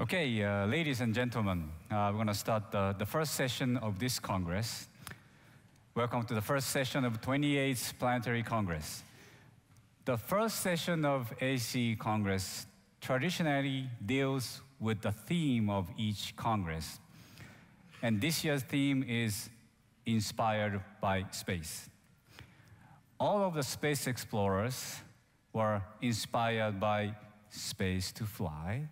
Okay, uh, ladies and gentlemen, uh, we're going to start the, the first session of this Congress. Welcome to the first session of 28th Planetary Congress. The first session of AC Congress traditionally deals with the theme of each Congress. And this year's theme is inspired by space. All of the space explorers were inspired by space to fly,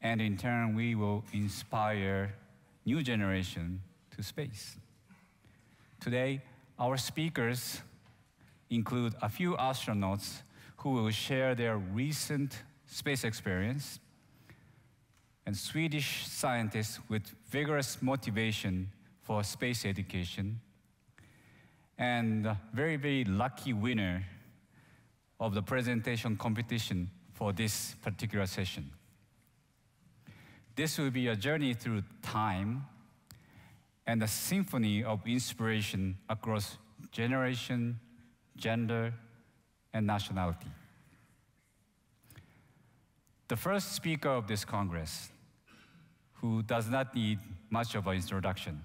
and in turn, we will inspire new generation to space. Today, our speakers include a few astronauts who will share their recent space experience and Swedish scientists with vigorous motivation for space education and a very, very lucky winner of the presentation competition for this particular session. This will be a journey through time and a symphony of inspiration across generation, gender, and nationality. The first speaker of this Congress, who does not need much of an introduction,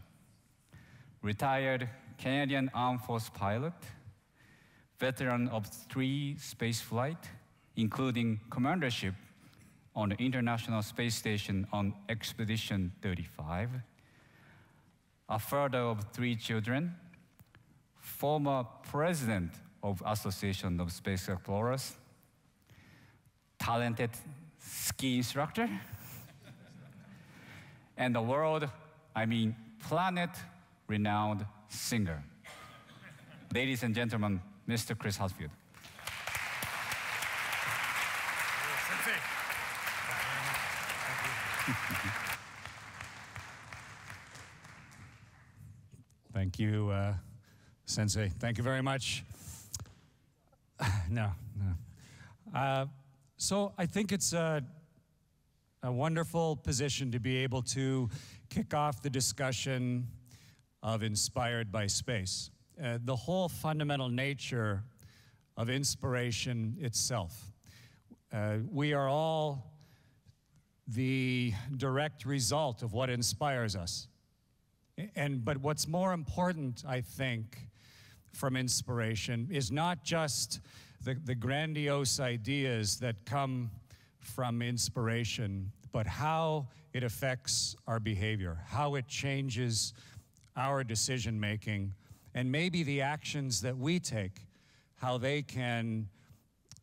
retired Canadian Armed Force pilot, veteran of three spaceflight, including commandership on the International Space Station on Expedition 35, a father of three children, former president of Association of Space Explorers, talented ski instructor, and the world, I mean planet renowned singer. Ladies and gentlemen, Mr. Chris Hadfield. Thank you, uh, Sensei. Thank you very much. no, no. Uh, so I think it's a, a wonderful position to be able to kick off the discussion of Inspired by Space. Uh, the whole fundamental nature of inspiration itself. Uh, we are all the direct result of what inspires us. And, but what's more important, I think, from inspiration is not just the, the grandiose ideas that come from inspiration, but how it affects our behavior, how it changes our decision making, and maybe the actions that we take, how they can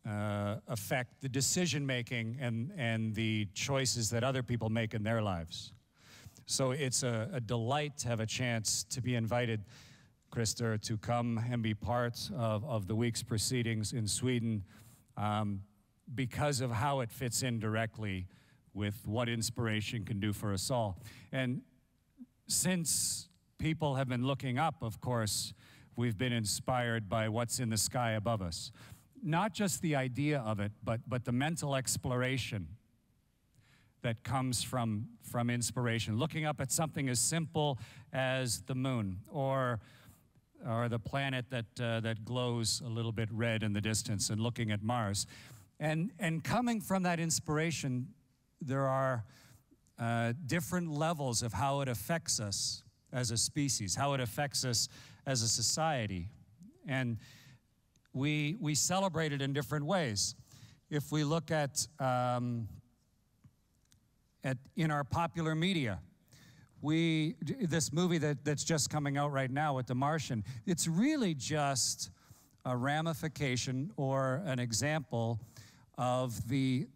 uh, affect the decision making and, and the choices that other people make in their lives. So it's a, a delight to have a chance to be invited, Christer, to come and be part of, of the week's proceedings in Sweden um, because of how it fits in directly with what inspiration can do for us all. And since people have been looking up, of course, we've been inspired by what's in the sky above us. Not just the idea of it, but, but the mental exploration that comes from, from inspiration. Looking up at something as simple as the moon or, or the planet that, uh, that glows a little bit red in the distance and looking at Mars. And, and coming from that inspiration, there are uh, different levels of how it affects us as a species, how it affects us as a society. And we, we celebrate it in different ways. If we look at um, at, in our popular media. We, this movie that, that's just coming out right now with The Martian, it's really just a ramification or an example of the,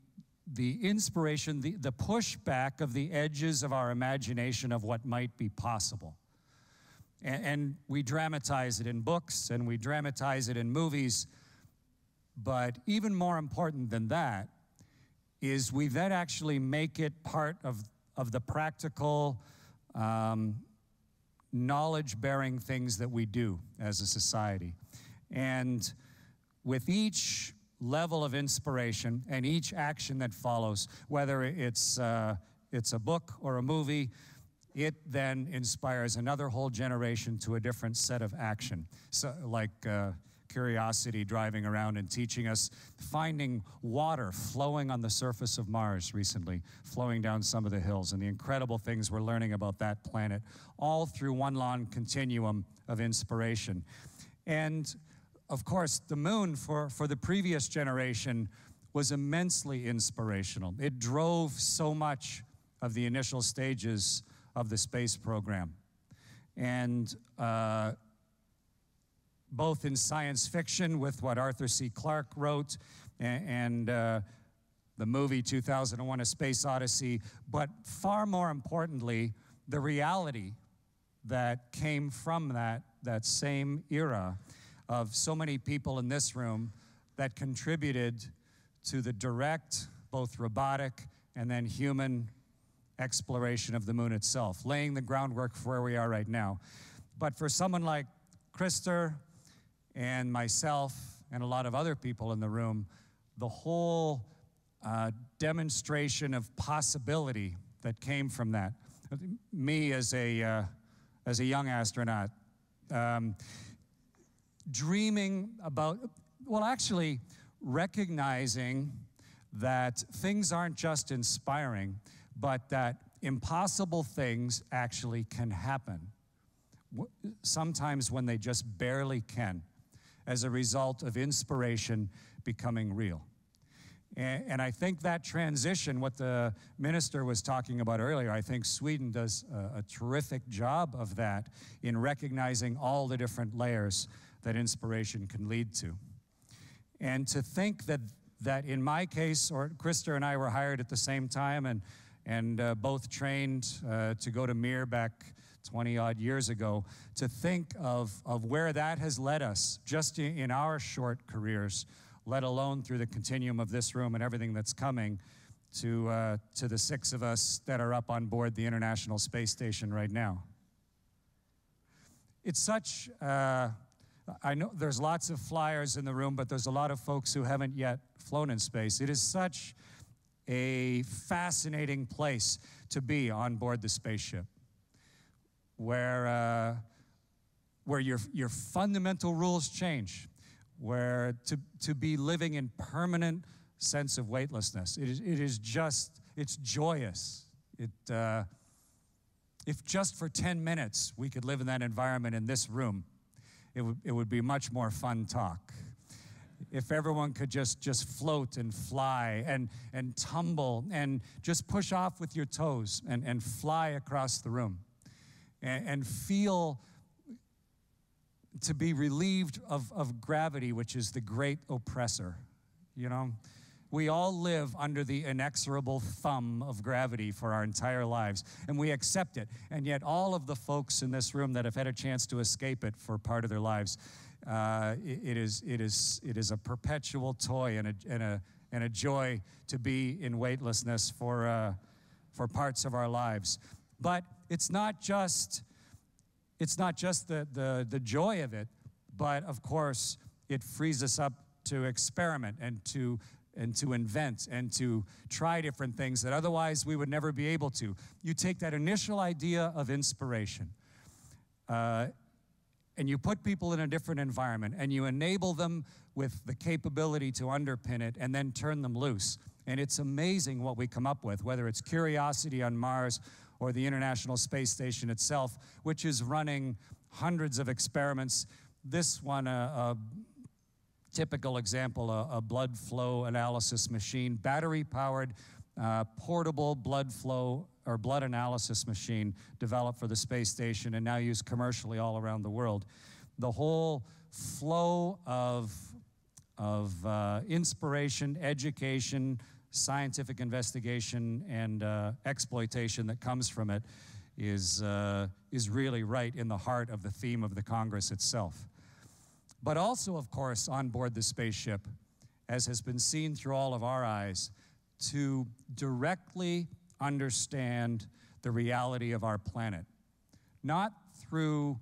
the inspiration, the, the pushback of the edges of our imagination of what might be possible. And, and we dramatize it in books and we dramatize it in movies. But even more important than that is we then actually make it part of, of the practical, um, knowledge bearing things that we do as a society. And with each level of inspiration and each action that follows, whether it's, uh, it's a book or a movie, it then inspires another whole generation to a different set of action. So, like uh, Curiosity driving around and teaching us, finding water flowing on the surface of Mars recently, flowing down some of the hills, and the incredible things we're learning about that planet, all through one long continuum of inspiration. And of course, the moon for, for the previous generation was immensely inspirational. It drove so much of the initial stages of the space program. And uh, both in science fiction with what Arthur C. Clarke wrote and, and uh, the movie 2001 A Space Odyssey, but far more importantly, the reality that came from that, that same era of so many people in this room that contributed to the direct, both robotic and then human exploration of the moon itself, laying the groundwork for where we are right now. But for someone like Christer and myself and a lot of other people in the room, the whole uh, demonstration of possibility that came from that. Me as a, uh, as a young astronaut, um, dreaming about, well, actually recognizing that things aren't just inspiring, but that impossible things actually can happen. Sometimes when they just barely can as a result of inspiration becoming real. And, and, I think that transition, what the minister was talking about earlier, I think Sweden does a, a terrific job of that in recognizing all the different layers that inspiration can lead to. And to think that, that in my case, or Christer and I were hired at the same time and, and uh, both trained uh, to go to Mir back 20 odd years ago, to think of, of where that has led us just in our short careers, let alone through the continuum of this room and everything that's coming to, uh, to the six of us that are up on board the International Space Station right now. It's such, uh, I know there's lots of flyers in the room, but there's a lot of folks who haven't yet flown in space. It is such a fascinating place to be on board the spaceship where, uh, where your, your fundamental rules change, where to, to be living in permanent sense of weightlessness. It is, it is just, it's joyous. It, uh, if just for 10 minutes we could live in that environment in this room, it would, it would be much more fun talk. If everyone could just, just float and fly and, and tumble and just push off with your toes and, and fly across the room and, and feel to be relieved of, of gravity, which is the great oppressor. You know, we all live under the inexorable thumb of gravity for our entire lives, and we accept it. And yet, all of the folks in this room that have had a chance to escape it for part of their lives, uh, it, it, is, it, is, it is a perpetual toy and a, and a, and a joy to be in weightlessness for, uh, for parts of our lives. But it's not just it's not just the, the, the joy of it, but of course it frees us up to experiment and to and to invent and to try different things that otherwise we would never be able to. You take that initial idea of inspiration uh, and you put people in a different environment and you enable them with the capability to underpin it and then turn them loose. And it's amazing what we come up with, whether it's curiosity on Mars or the International Space Station itself, which is running hundreds of experiments. This one, a, a typical example, a, a, blood flow analysis machine, battery powered, uh, portable blood flow or blood analysis machine developed for the space station and now used commercially all around the world. The whole flow of, of uh, inspiration, education, scientific investigation and uh, exploitation that comes from it is, uh, is really right in the heart of the theme of the Congress itself. But also, of course, on board the spaceship, as has been seen through all of our eyes, to directly understand the reality of our planet. Not through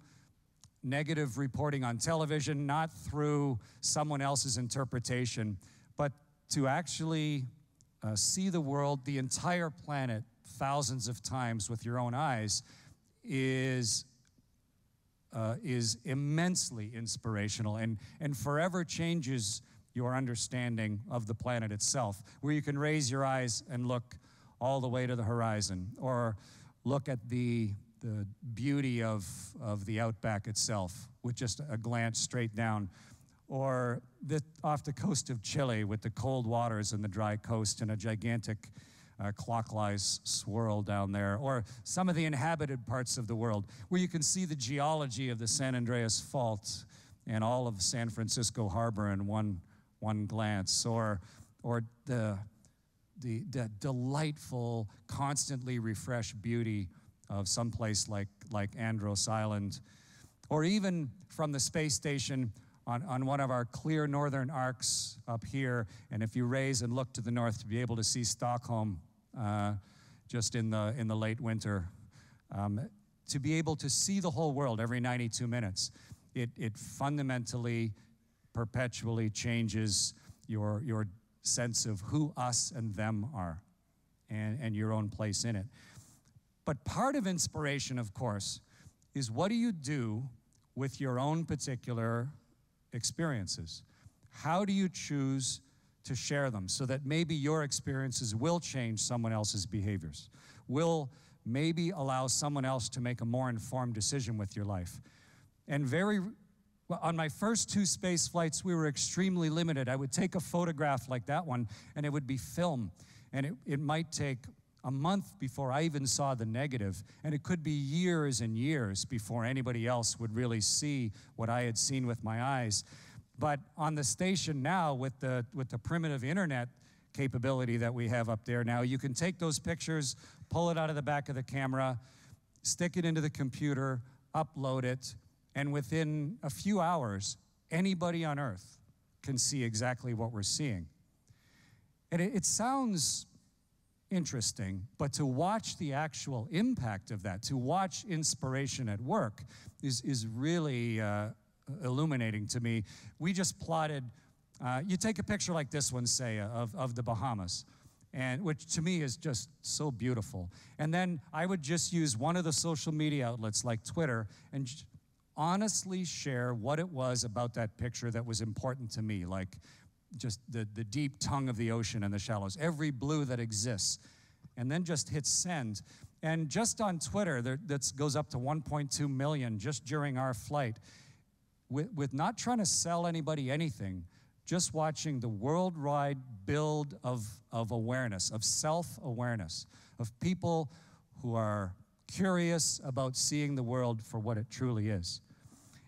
negative reporting on television, not through someone else's interpretation, but to actually uh, see the world, the entire planet, thousands of times with your own eyes is uh, is immensely inspirational and, and forever changes your understanding of the planet itself, where you can raise your eyes and look all the way to the horizon, or look at the, the beauty of, of the outback itself with just a glance straight down, or the, off the coast of Chile with the cold waters and the dry coast and a gigantic uh, clockwise swirl down there, or some of the inhabited parts of the world where you can see the geology of the San Andreas Fault and all of San Francisco Harbor in one, one glance, or, or the, the, the delightful, constantly refreshed beauty of some place like, like Andros Island, or even from the space station on, on one of our clear northern arcs up here. And if you raise and look to the north, to be able to see Stockholm uh, just in the, in the late winter. Um, to be able to see the whole world every 92 minutes, it, it fundamentally, perpetually changes your, your sense of who us and them are and, and your own place in it. But part of inspiration, of course, is what do you do with your own particular experiences? How do you choose to share them so that maybe your experiences will change someone else's behaviors, will maybe allow someone else to make a more informed decision with your life? And very well, on my first two space flights, we were extremely limited. I would take a photograph like that one, and it would be film. And it, it might take a month before I even saw the negative, and it could be years and years before anybody else would really see what I had seen with my eyes. But on the station now, with the, with the primitive internet capability that we have up there now, you can take those pictures, pull it out of the back of the camera, stick it into the computer, upload it, and within a few hours, anybody on Earth can see exactly what we're seeing. And it, it sounds interesting, but to watch the actual impact of that, to watch inspiration at work, is, is really uh, illuminating to me. We just plotted, uh, you take a picture like this one, say, of, of the Bahamas. And which to me is just so beautiful. And then I would just use one of the social media outlets like Twitter and honestly share what it was about that picture that was important to me, like just the, the deep tongue of the ocean and the shallows, every blue that exists, and then just hit send. And just on Twitter, that goes up to 1.2 million just during our flight. With, with not trying to sell anybody anything, just watching the worldwide build of, of awareness, of self awareness, of people who are curious about seeing the world for what it truly is.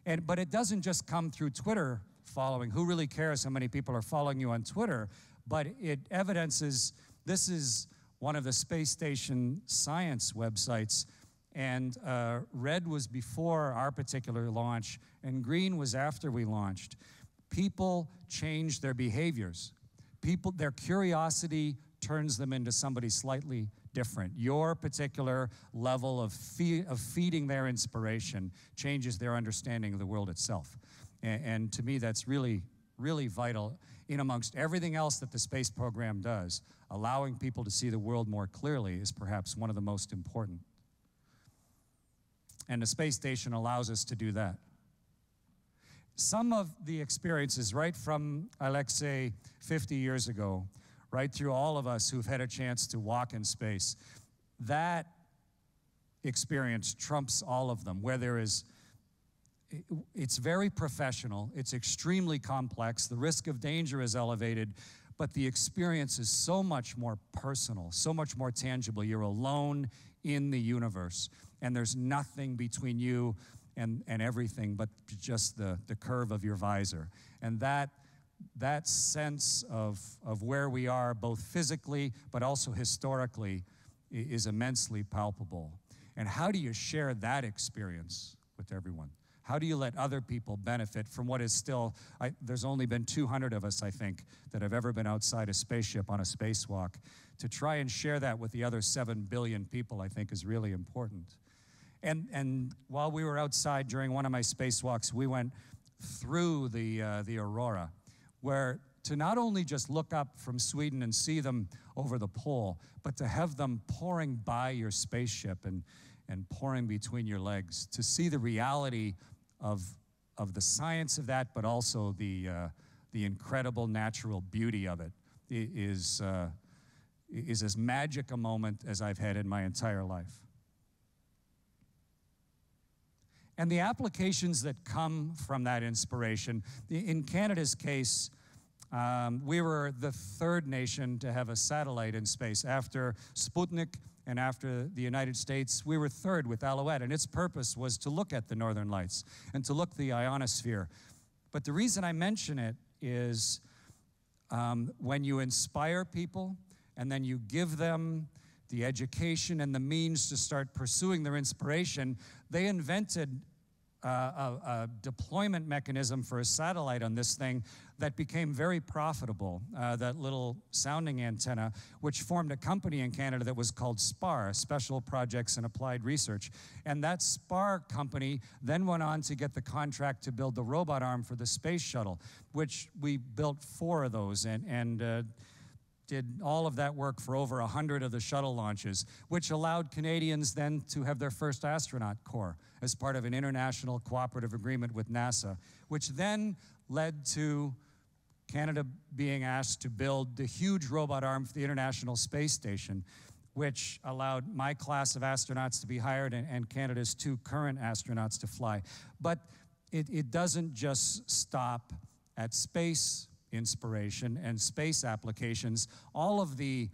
And, but it doesn't just come through Twitter following. Who really cares how many people are following you on Twitter? But it evidences this is one of the space station science websites. And uh, red was before our particular launch, and green was after we launched. People change their behaviors. People, their curiosity turns them into somebody slightly different. Your particular level of, of feeding their inspiration changes their understanding of the world itself. And, and to me, that's really, really vital in amongst everything else that the space program does. Allowing people to see the world more clearly is perhaps one of the most important. And the space station allows us to do that. Some of the experiences, right from Alexei 50 years ago, right through all of us who've had a chance to walk in space, that experience trumps all of them, where there is it's very professional, it's extremely complex, the risk of danger is elevated, but the experience is so much more personal, so much more tangible. You're alone in the universe, and there's nothing between you and, and everything but just the, the curve of your visor. And that, that sense of, of where we are, both physically but also historically, is immensely palpable. And how do you share that experience with everyone? How do you let other people benefit from what is still, I, there's only been 200 of us, I think, that have ever been outside a spaceship on a spacewalk. To try and share that with the other 7 billion people, I think, is really important. And, and while we were outside during one of my spacewalks, we went through the, uh, the aurora, where to not only just look up from Sweden and see them over the pole, but to have them pouring by your spaceship and, and pouring between your legs, to see the reality of, of the science of that, but also the, uh, the incredible natural beauty of it is, uh, is as magic a moment as I've had in my entire life. And the applications that come from that inspiration, in Canada's case, um, we were the third nation to have a satellite in space. After Sputnik and after the United States, we were third with Alouette, and its purpose was to look at the northern lights and to look the ionosphere. But the reason I mention it is um, when you inspire people and then you give them the education and the means to start pursuing their inspiration, they invented a, a, deployment mechanism for a satellite on this thing that became very profitable, uh, that little sounding antenna, which formed a company in Canada that was called SPAR, Special Projects and Applied Research. And that SPAR company then went on to get the contract to build the robot arm for the space shuttle, which we built four of those. And, and uh, did all of that work for over 100 of the shuttle launches, which allowed Canadians then to have their first astronaut corps as part of an international cooperative agreement with NASA, which then led to Canada being asked to build the huge robot arm for the International Space Station, which allowed my class of astronauts to be hired and, and Canada's two current astronauts to fly. But it, it doesn't just stop at space inspiration and space applications, all of the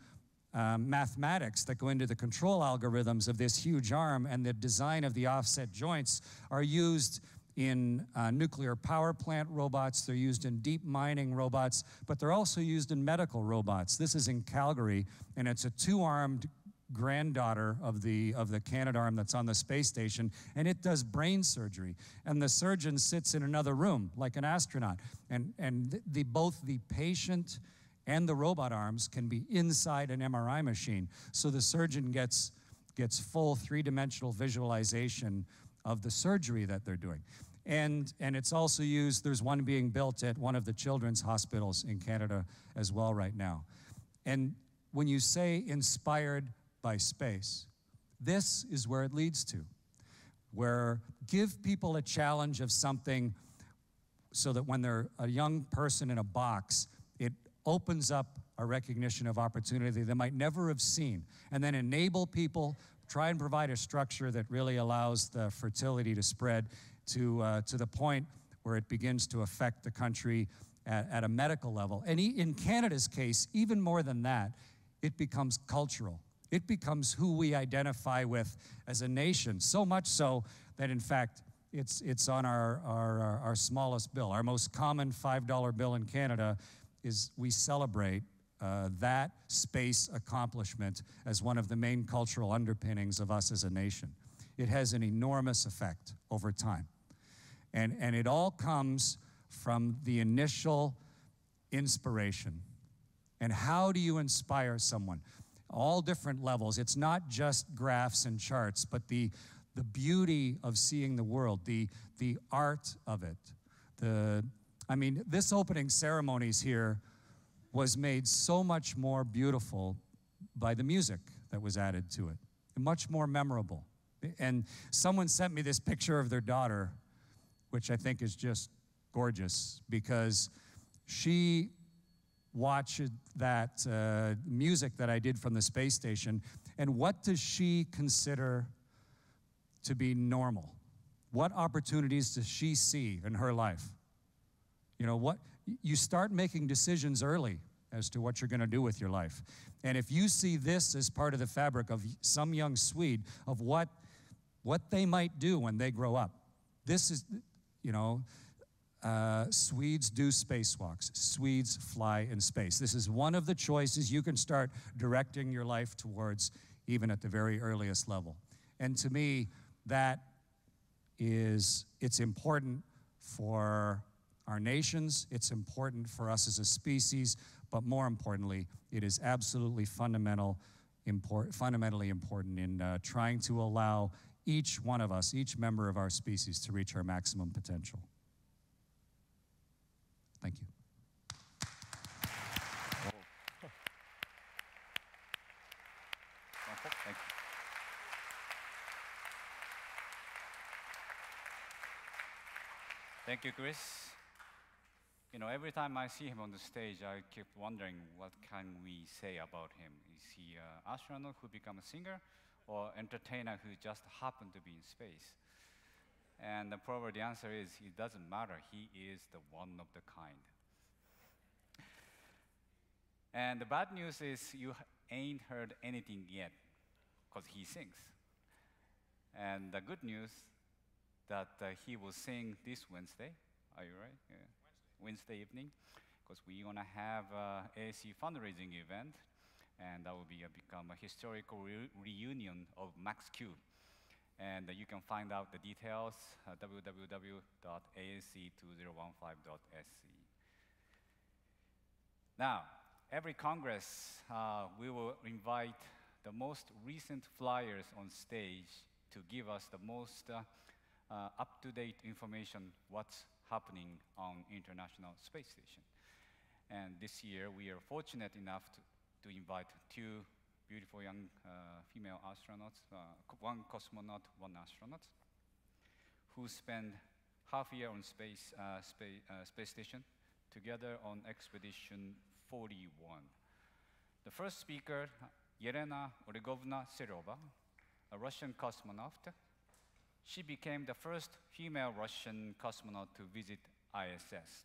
um, mathematics that go into the control algorithms of this huge arm and the design of the offset joints are used in uh, nuclear power plant robots, they're used in deep mining robots, but they're also used in medical robots. This is in Calgary, and it's a two armed granddaughter of the of the Canadarm that's on the space station, and it does brain surgery. And the surgeon sits in another room like an astronaut, and and the, the both the patient and the robot arms can be inside an MRI machine. So the surgeon gets gets full three-dimensional visualization of the surgery that they're doing. And, and it's also used, there's one being built at one of the children's hospitals in Canada as well right now. And when you say inspired by space. This is where it leads to, where give people a challenge of something so that when they're a young person in a box, it opens up a recognition of opportunity they might never have seen, and then enable people, try and provide a structure that really allows the fertility to spread to, uh, to the point where it begins to affect the country at, at a medical level. And in Canada's case, even more than that, it becomes cultural. It becomes who we identify with as a nation, so much so that, in fact, it's, it's on our, our, our smallest bill. Our most common $5 bill in Canada is we celebrate uh, that space accomplishment as one of the main cultural underpinnings of us as a nation. It has an enormous effect over time. And, and it all comes from the initial inspiration. And how do you inspire someone? All different levels. It's not just graphs and charts, but the, the beauty of seeing the world, the, the art of it. The, I mean, this opening ceremonies here was made so much more beautiful by the music that was added to it, much more memorable. And someone sent me this picture of their daughter, which I think is just gorgeous because she watch that uh, music that I did from the space station, and what does she consider to be normal? What opportunities does she see in her life? You know, what you start making decisions early as to what you're going to do with your life. And if you see this as part of the fabric of some young Swede of what what they might do when they grow up, this is you know, uh, Swedes do spacewalks. Swedes fly in space. This is one of the choices you can start directing your life towards, even at the very earliest level. And to me, that is, it's important for our nations, it's important for us as a species, but more importantly, it is absolutely fundamental, import, fundamentally important in uh, trying to allow each one of us, each member of our species, to reach our maximum potential. Thank you. Thank you. Thank you, Chris. You know, every time I see him on the stage, I keep wondering what can we say about him. Is he an astronaut who become a singer, or entertainer who just happened to be in space? And the probably the answer is it doesn't matter. He is the one of the kind. And the bad news is you ain't heard anything yet, because he sings. And the good news that uh, he will sing this Wednesday. Are you right? Yeah. Wednesday. evening, because we're gonna have uh, ASE fundraising event, and that will be a, become a historical re- reunion of Max Q. And you can find out the details at www.ase2015.se. Now, every Congress, uh, we will invite the most recent flyers on stage to give us the most uh, uh, up-to-date information what's happening on International Space Station. And this year, we are fortunate enough to, to invite two beautiful young uh, female astronauts, uh, one cosmonaut, one astronaut, who spend half a year on space, uh, space, uh, space station together on expedition 41. The first speaker, Yelena Olegovna Serova, a Russian cosmonaut. She became the first female Russian cosmonaut to visit ISS.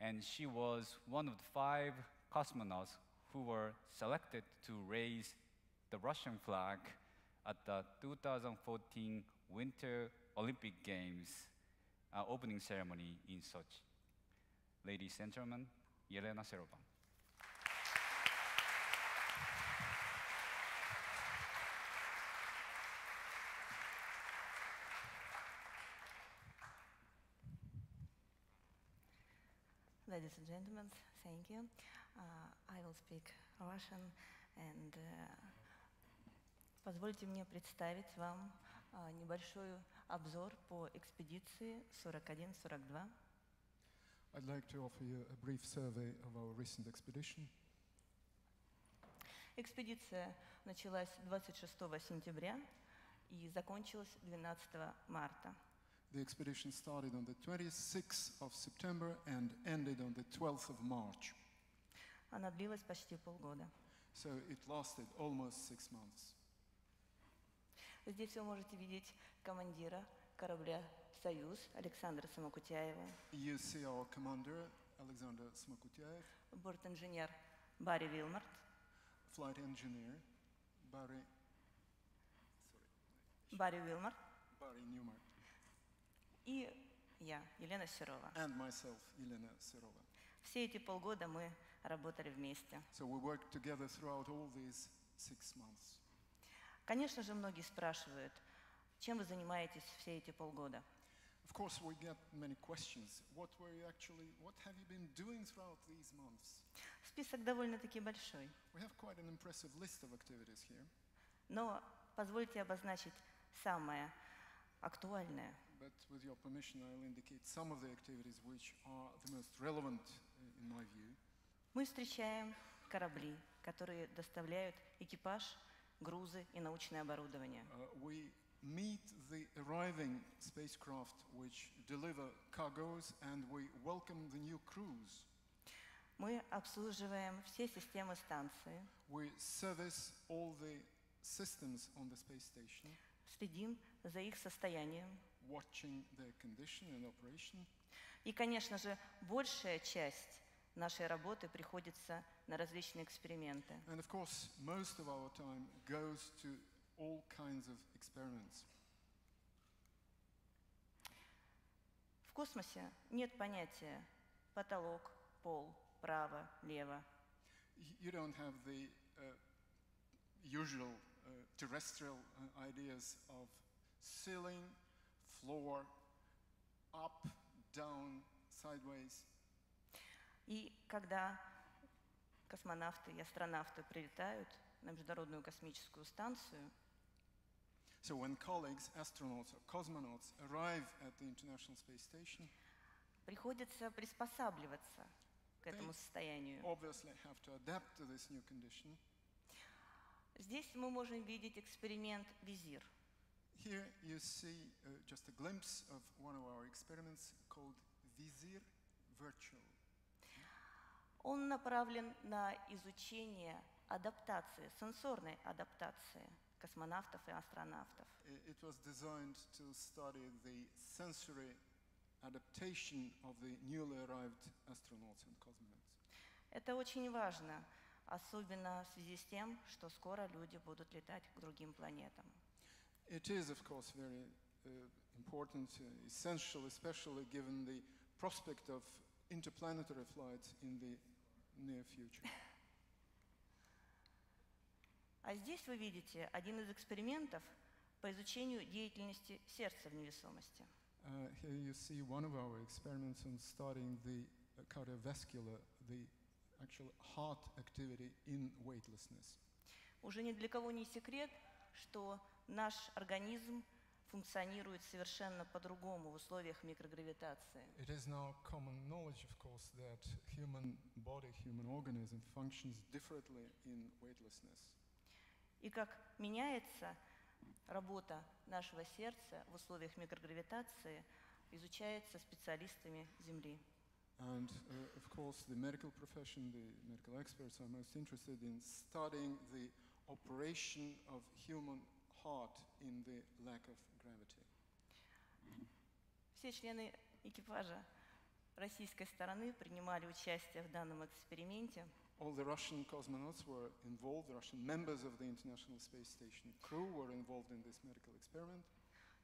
And she was one of the five cosmonauts who were selected to raise the Russian flag at the 2014 Winter Olympic Games uh, opening ceremony in Sochi. Ladies and gentlemen, Yelena Serova. Ladies and gentlemen, thank you. Uh, I will speak Russian and uh, позвольте мне представить вам uh, небольшой обзор по экспедиции 41-42. I'd like to offer you a brief survey of our recent expedition. Экспедиция началась 26 сентября и закончилась 12 марта. The expedition started on the 26th of September and ended on the 12th of March. Она длилась почти полгода. So it lasted almost six months. Здесь вы можете видеть командира корабля «Союз» Александра Самокутяева, You see our commander, Alexander Smakutyaev, борт-инженер Барри Вилмарт, flight engineer, Barry, Барри Вилмарт Barry Newmark, и я, Елена Серова. and myself, Elena Serova. Все эти полгода мы работали вместе. So we worked together throughout all these six months. Конечно же, многие спрашивают, чем вы занимаетесь все эти полгода? Of course, we get many questions. What were you actually, what have you been doing throughout these months? Список довольно-таки большой, We have quite an impressive list of activities here, но позвольте обозначить самое актуальное. but with your permission, I'll indicate some of the activities which are the most relevant, uh, in my view. Мы встречаем корабли, которые доставляют экипаж, грузы и научное оборудование. Uh, we meet the arriving spacecraft which deliver cargoes and we welcome the new crews. Мы обслуживаем все системы станции, We service all the systems on the space station, следим за их состоянием. watching their condition and operation. И, конечно же, большая часть нашей работы приходится на различные эксперименты. And of course, most of our time goes to all kinds of experiments. В космосе нет понятия потолок, пол, право, лево. You don't have the uh, usual uh, terrestrial uh, ideas of ceiling, floor, up, down, sideways. И когда космонавты и астронавты прилетают на Международную космическую станцию, So when colleagues, astronauts or cosmonauts arrive at the International Space Station, приходится приспосабливаться к этому состоянию. obviously have to adapt to this new condition. Здесь мы можем видеть эксперимент «Визир». Here you see uh, just a glimpse of one of our experiments called Vizir Virtual. Он направлен на изучение адаптации, сенсорной адаптации космонавтов и астронавтов. It was designed to study the sensory adaptation of the newly arrived astronauts and cosmonauts. Это очень важно, особенно в связи с тем, что скоро люди будут летать к другим планетам. It is, of course, very uh, important, uh, essential, especially given the prospect of interplanetary flights in the near future. А здесь вы видите один из экспериментов по изучению деятельности сердца в невесомости. Uh, here you see one of our experiments on studying the uh, cardiovascular, the actual heart activity in weightlessness. Уже ни для кого не секрет, что наш организм функционирует совершенно по-другому в условиях микрогравитации. It is now common knowledge, of course, that human body, human organism functions differently in weightlessness. И как меняется работа нашего сердца в условиях микрогравитации, изучается специалистами Земли. And uh, of course, the medical profession, the medical experts are most interested in studying the operation of human heart in the lack of. Все члены экипажа российской стороны принимали участие в данном эксперименте. All the Russian cosmonauts were involved, Russian members of the International Space Station crew were involved in this medical experiment.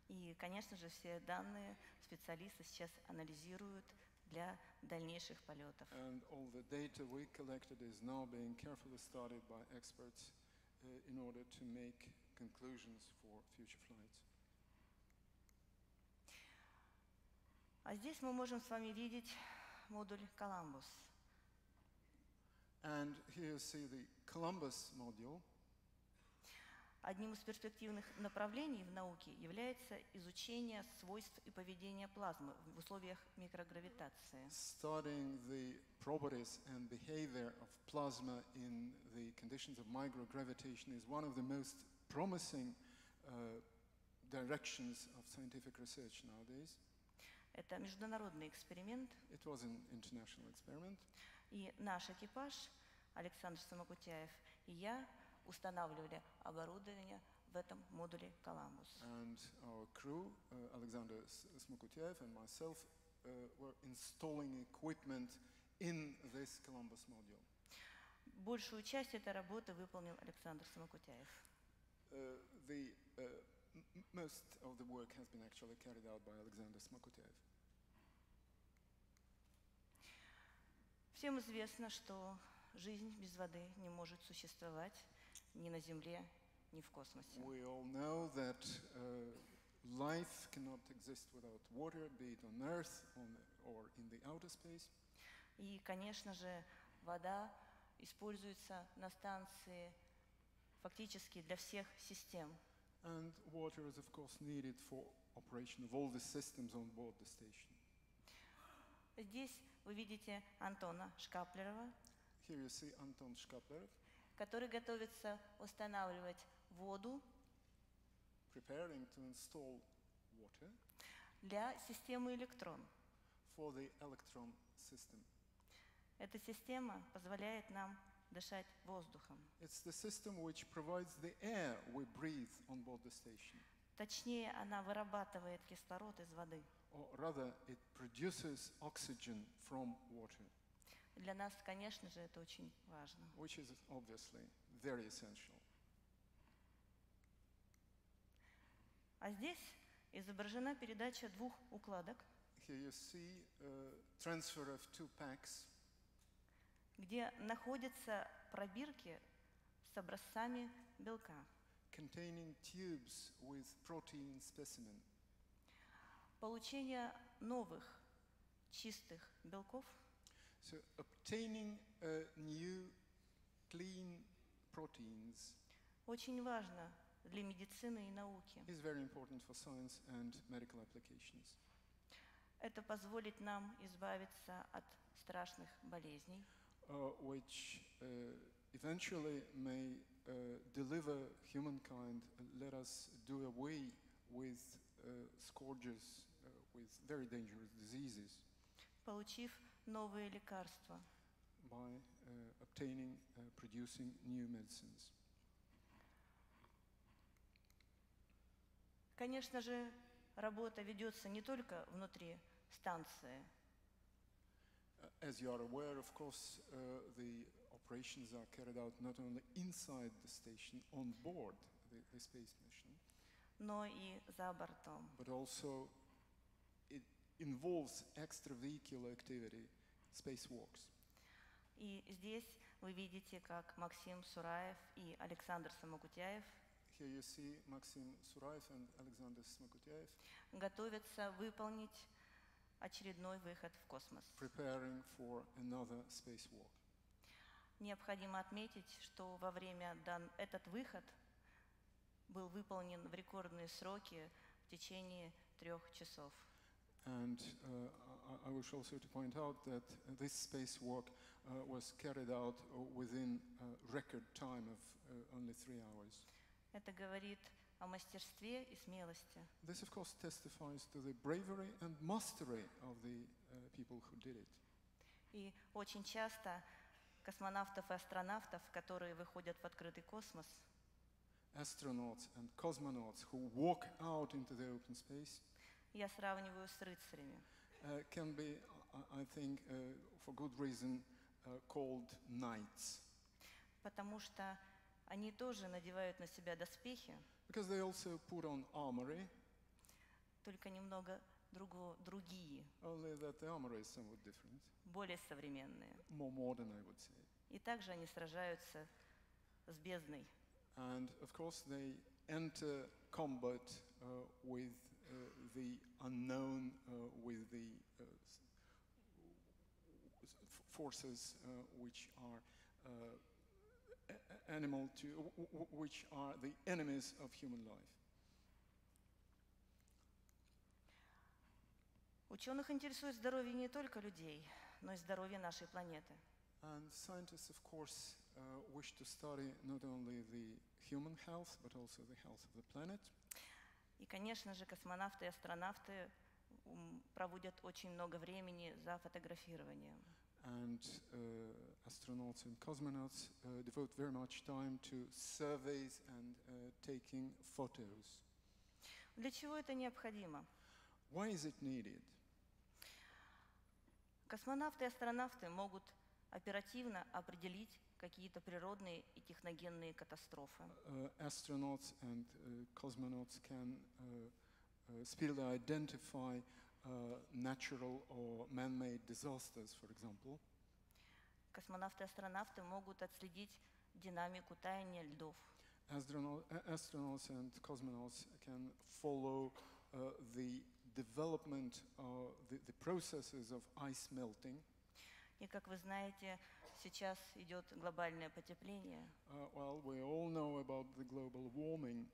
И, конечно же, все данные специалисты сейчас анализируют для дальнейших полетов. And all the data we collected is now being carefully studied by experts uh, in order to make conclusions for future flights. А здесь мы можем с вами видеть модуль Коламбус. And here you see the Columbus module. Одним из перспективных направлений в науке является изучение свойств и поведения плазмы в условиях микрогравитации. studying the properties and behavior of plasma in the conditions of microgravitation is one of the most promising uh, directions of scientific research nowadays. Это международный эксперимент, It was an international experiment, и наш экипаж, Александр Самокутяев и я, устанавливали оборудование в этом модуле Коламбус. and our crew, uh, Alexander S- Smokutyev and myself, uh, were installing equipment in this Columbus module. Большую часть этой работы выполнил Александр Самокутяев. Uh, the, uh, m- m- most of the work has been actually carried out by Alexander Smokutyev. Всем известно, что жизнь без воды не может существовать ни на Земле, ни в космосе. We all know that uh, life cannot exist without water, be it on Earth on, or in the outer space. И, конечно же, вода используется на станции фактически для всех систем. And water is, of course, needed for operation of all the systems on board the station. Здесь вы видите Антона Шкаплерова, Here you see Anton Shkaplerov который готовится устанавливать воду preparing to install water для системы электрон. for the electron system. Эта система позволяет нам дышать воздухом. It's the system which provides the air we breathe on board the station. Точнее, она вырабатывает кислород из воды. Or rather, it produces oxygen from water, Для нас, конечно же, это очень важно. which is obviously very essential. А здесь изображена передача двух укладок, Here you see uh, transfer of two packs где находятся пробирки с образцами белка. containing tubes with protein specimen. Получение новых чистых белков So obtaining uh, new clean proteins очень важно для медицины и науки. is very important for science and medical applications. Это позволит нам избавиться от страшных болезней, uh, which uh, eventually may uh, deliver humankind, uh, let us do away with uh, scourges, uh, with very dangerous diseases получив новые лекарства. by uh, obtaining, uh, producing new medicines. Конечно же, работа ведется не только внутри станции, Uh, As you are aware, of course, uh, the operations are carried out not only inside the station, on board the, the space mission, Но и за бортом. but also it involves extravehicular activity, spacewalks. И здесь вы видите, как Максим Сураев и Александр Самокутяев Here you see Maxim Suraev and Alexander Smokutyaev готовятся выполнить очередной выход в космос. preparing for another spacewalk. Необходимо отметить, что во время дан... этот выход был выполнен в рекордные сроки в течение трех часов. And uh, I, wish also to point out that this spacewalk uh, was carried out uh, within a record time of uh, only three hours. Это говорит о мастерстве и смелости. This, of course, testifies to the bravery and mastery of the uh, people who did it. И очень часто космонавтов и астронавтов, которые выходят в открытый космос, Astronauts and cosmonauts who walk out into the open space я сравниваю с рыцарями. uh, can be, I, think, uh, for good reason, uh, called knights. потому что они тоже надевают на себя доспехи, Because they also put on armory, только немного друго- другие, only that the armory is somewhat different, более современные. more modern, I would say. И также они сражаются с бездной. And of course, they enter combat uh, with uh, the unknown, uh, with the uh, s- s- f- forces uh, which are uh, a- a- animal to, w- w- which are the enemies of human life. Ученых интересует здоровье не только людей, но и здоровье нашей планеты. And scientists, of course, uh, wish to study not only the human health, but also the health of the planet. И, конечно же, космонавты и астронавты проводят очень много времени за фотографированием. And uh, astronauts and cosmonauts uh, devote very much time to surveys and uh, taking photos. Для чего это необходимо? Why is it needed? Космонавты и астронавты могут оперативно определить какие-то природные и техногенные катастрофы. Uh, astronauts and uh, cosmonauts can uh, uh, speedily identify uh, natural or man-made disasters, for example. Космонавты и астронавты могут отследить динамику таяния льдов. Astronaut, astronauts and cosmonauts can follow uh, the development, uh, the, the processes of ice melting. И, как вы знаете, сейчас идет глобальное потепление, Uh, well, we all know about the global warming,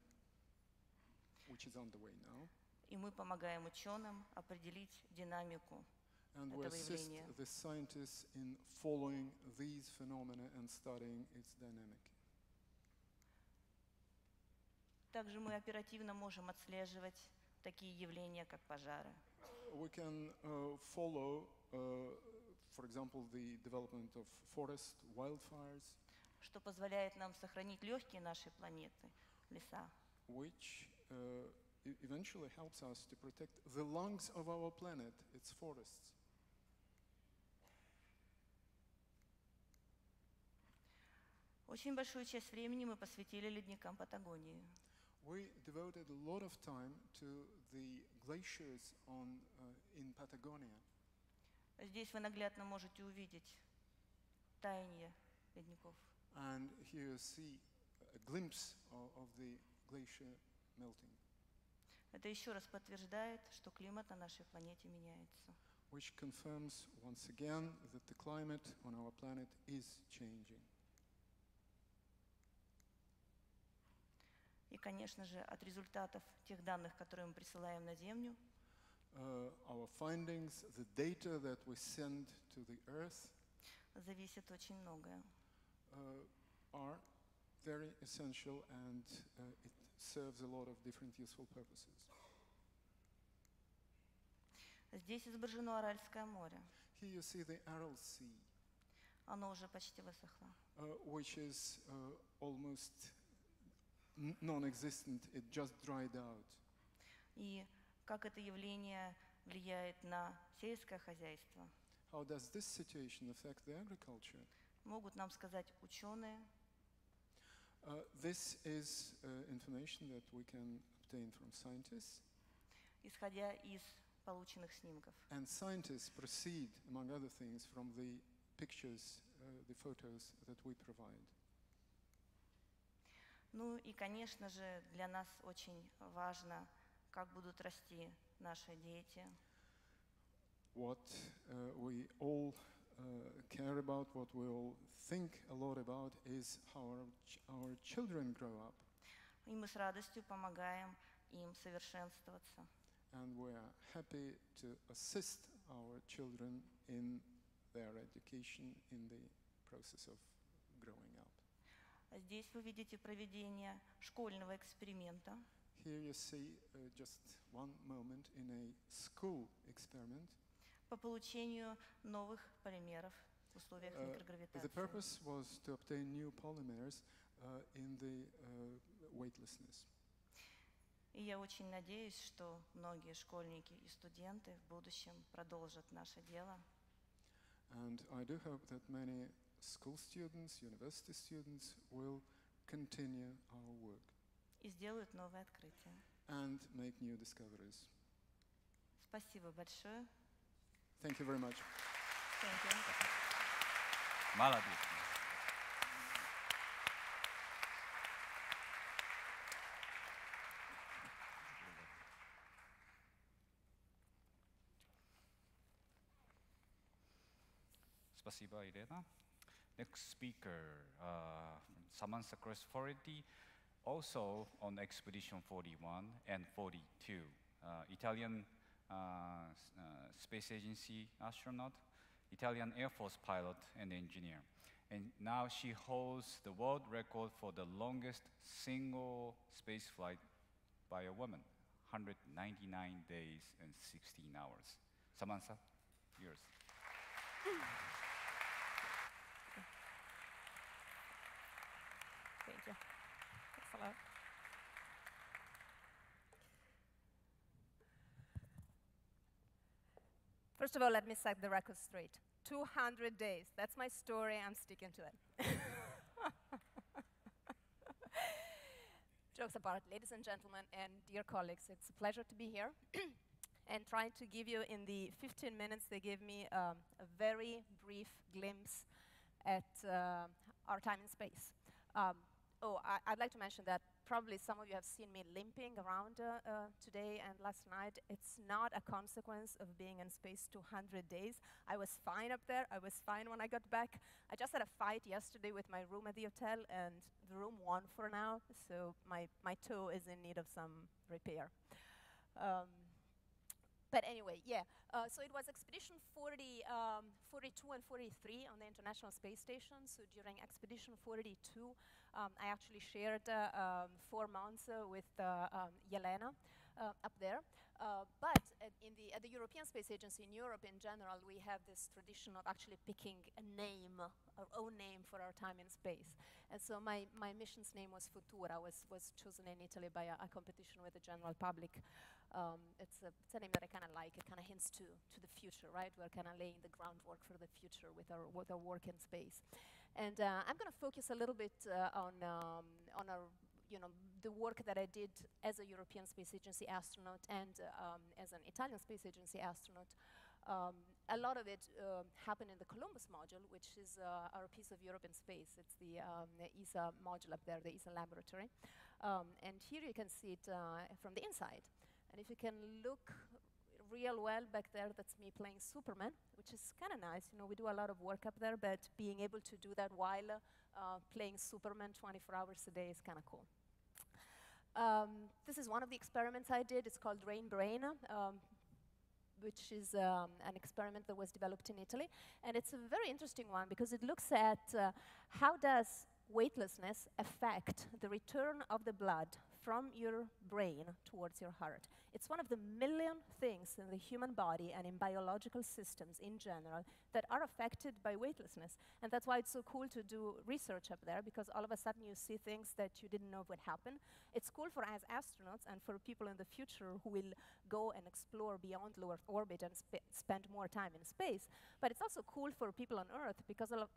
which is underway now, и мы помогаем ученым определить динамику. and we этого assist явления. the scientists in following these phenomena and studying its dynamic. Также мы оперативно можем отслеживать такие явления, как пожары. We can uh, follow, uh, for example, the development of forest wildfires, что позволяет нам сохранить легкие нашей планеты, леса. which uh, e- eventually helps us to protect the lungs of our planet, its forests. Очень большую часть времени мы посвятили ледникам Патагонии. We devoted a lot of time to the glaciers on, uh, in Patagonia. Здесь вы наглядно можете увидеть таяние ледников. And here you see a glimpse of, the glacier melting, Это еще раз подтверждает, что климат на нашей планете меняется. which confirms once again that the climate on our planet is changing. И, конечно же, от результатов тех данных, которые мы присылаем на Землю, our findings, the data that we send to the Earth, зависит очень многое. uh, are very essential and uh, it serves a lot of different useful purposes. Здесь изображено Аральское море. Here you see the Aral Sea, Оно уже почти высохло. uh, which is uh, almost n- non-existent. It just dried out. И как это явление влияет на сельское хозяйство, How does this situation affect the agriculture? могут нам сказать ученые, Uh, this is uh, information that we can obtain from scientists, исходя из полученных снимков. and scientists proceed, among other things, from the pictures, uh, the photos that we provide. Ну и, конечно же, для нас очень важно, как будут расти наши дети, What uh, we all uh, care about, what we all think a lot about, is how our, ch- our children grow up. и мы с радостью помогаем им совершенствоваться. And we are happy to assist our children in their education in the process of growing up. Здесь вы видите проведение школьного эксперимента, Here you see uh, just one moment in a school experiment. по получению новых полимеров в условиях Uh, микрогравитации. The purpose was to obtain new polymers uh, in the uh, weightlessness. И я очень надеюсь, что многие школьники и студенты в будущем продолжат наше дело. And I do hope that many school students, university students will continue our work И сделают новые открытия. and make new discoveries. Спасибо большое. Thank you very much. Thank you. Молодец. Спасибо, Ирена. Next speaker, uh, Samantha Cross 40, also on Expedition 41 and 42, uh, Italian uh, uh, Space Agency astronaut, Italian Air Force pilot and engineer. And now she holds the world record for the longest single space flight by a woman, 199 days and 16 hours. Samantha, yours. Thank you. Thanks a lot. First of all, let me set the record straight. 200 days. That's my story. I'm sticking to it. Jokes apart, ladies and gentlemen, and dear colleagues, it's a pleasure to be here and trying to give you, in the 15 minutes they gave me, um, a very brief glimpse at uh, our time in space. Um, oh, I, I'd like to mention that probably some of you have seen me limping around uh, uh, today and last night. It's not a consequence of being in space 200 days. I was fine up there. I was fine when I got back. I just had a fight yesterday with my room at the hotel, and the room won for now, so my, my toe is in need of some repair. Um, but anyway, yeah. Uh, so it was Expedition 40, um, 42 and 43 on the International Space Station. So during Expedition 42, um, I actually shared uh, um, four months uh, with uh, um, Yelena up there. Uh, but at, in the, at the European Space Agency in Europe in general, we have this tradition of actually picking a name, our own name for our time in space. And so my, my mission's name was Futura, was, was chosen in Italy by a, a competition with the general public. Um, it's, a, it's a name that I kind of like. It kind of hints to, to the future, right? We're kind of laying the groundwork for the future with our, with our work in space. And uh, I'm going to focus a little bit uh, on, um, on our, you know, the work that I did as a European Space Agency astronaut and um, as an Italian Space Agency astronaut. Um, a lot of it uh, happened in the Columbus module, which is uh, our piece of Europe in space. It's the, um, the ESA module up there, the ESA laboratory. Um, and here you can see it uh, from the inside. And if you can look real well back there, that's me playing Superman, which is kind of nice. You know, we do a lot of work up there, but being able to do that while uh, playing Superman 24 hours a day is kind of cool. Um, this is one of the experiments I did. It's called Drain Brain, um, which is um, an experiment that was developed in Italy. And it's a very interesting one because it looks at uh, how does weightlessness affect the return of the blood from your brain towards your heart. It's one of the million things in the human body and in biological systems in general that are affected by weightlessness. And that's why it's so cool to do research up there because all of a sudden you see things that you didn't know would happen. It's cool for us astronauts and for people in the future who will go and explore beyond low Earth orbit and sp spend more time in space. But it's also cool for people on Earth because all of,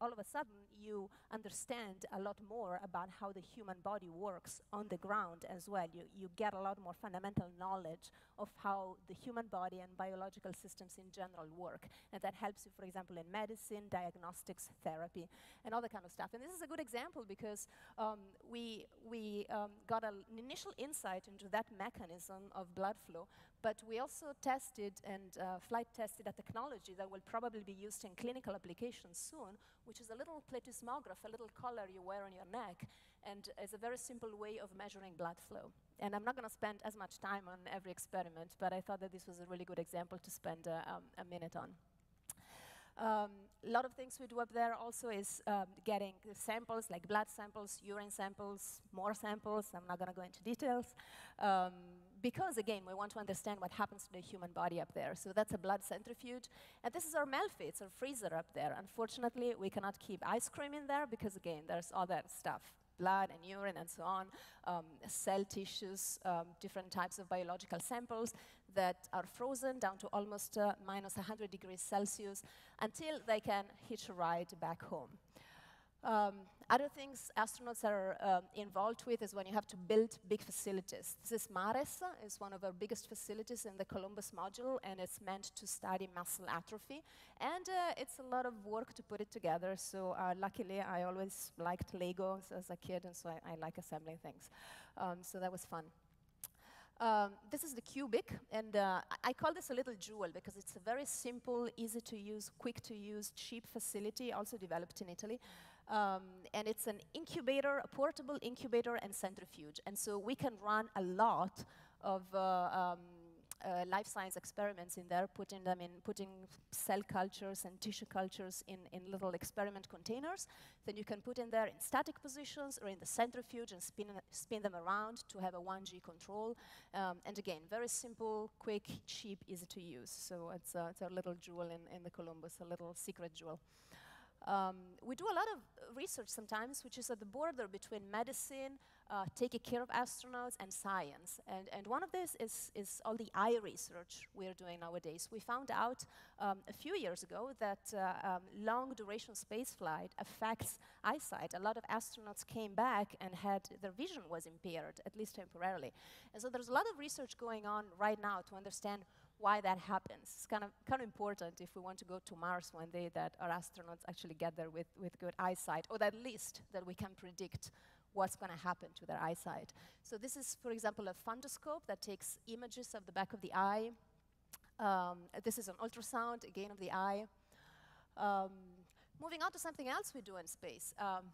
all of a sudden you understand a lot more about how the human body works on the ground as well. You, you get a lot more fundamental knowledge of how the human body and biological systems in general work. And that helps you, for example, in medicine, diagnostics, therapy, and all that kind of stuff. And this is a good example because um, we, we um, got an initial insight into that mechanism of blood flow, but we also tested and uh, flight tested a technology that will probably be used in clinical applications soon, which is a little plethysmograph, a little collar you wear on your neck, and is a very simple way of measuring blood flow. And I'm not going to spend as much time on every experiment, but I thought that this was a really good example to spend uh, um, a minute on. A um, lot of things we do up there also is um, getting samples like blood samples, urine samples, more samples. I'm not going to go into details. Um, because again, we want to understand what happens to the human body up there. So that's a blood centrifuge. And this is our Melfi, it's our freezer up there. Unfortunately, we cannot keep ice cream in there because again, there's other stuff blood and urine and so on, um, cell tissues, um, different types of biological samples that are frozen down to almost uh, minus 100 degrees Celsius until they can hitch a ride back home. Um, other things astronauts are um, involved with is when you have to build big facilities. This is MARES, is one of our biggest facilities in the Columbus module, and it's meant to study muscle atrophy. And uh, it's a lot of work to put it together, so uh, luckily I always liked Legos as a kid, and so I, I like assembling things. Um, so that was fun. Um, this is the Kubik, and uh, I call this a little jewel because it's a very simple, easy to use, quick to use, cheap facility, also developed in Italy. Um, and it's an incubator, a portable incubator and centrifuge. And so we can run a lot of uh, um, uh, life science experiments in there, putting them in, putting cell cultures and tissue cultures in, in little experiment containers. Then you can put in there in static positions or in the centrifuge and spin, spin them around to have a 1G control. Um, and again, very simple, quick, cheap, easy to use. So it's, it's a little jewel in, in the Columbus, a little secret jewel. Um, we do a lot of research sometimes, which is at the border between medicine, uh, taking care of astronauts, and science. And, and one of this is, is all the eye research we're doing nowadays. We found out um, a few years ago that uh, um, long duration spaceflight affects eyesight. A lot of astronauts came back and had their vision was impaired, at least temporarily. And so there's a lot of research going on right now to understand why that happens. It's kind of, kind of important if we want to go to Mars one day that our astronauts actually get there with, with good eyesight, or at least that we can predict what's going to happen to their eyesight. So this is, for example, a fundoscope that takes images of the back of the eye. Um, this is an ultrasound, again, of the eye. Um, moving on to something else we do in space. Um,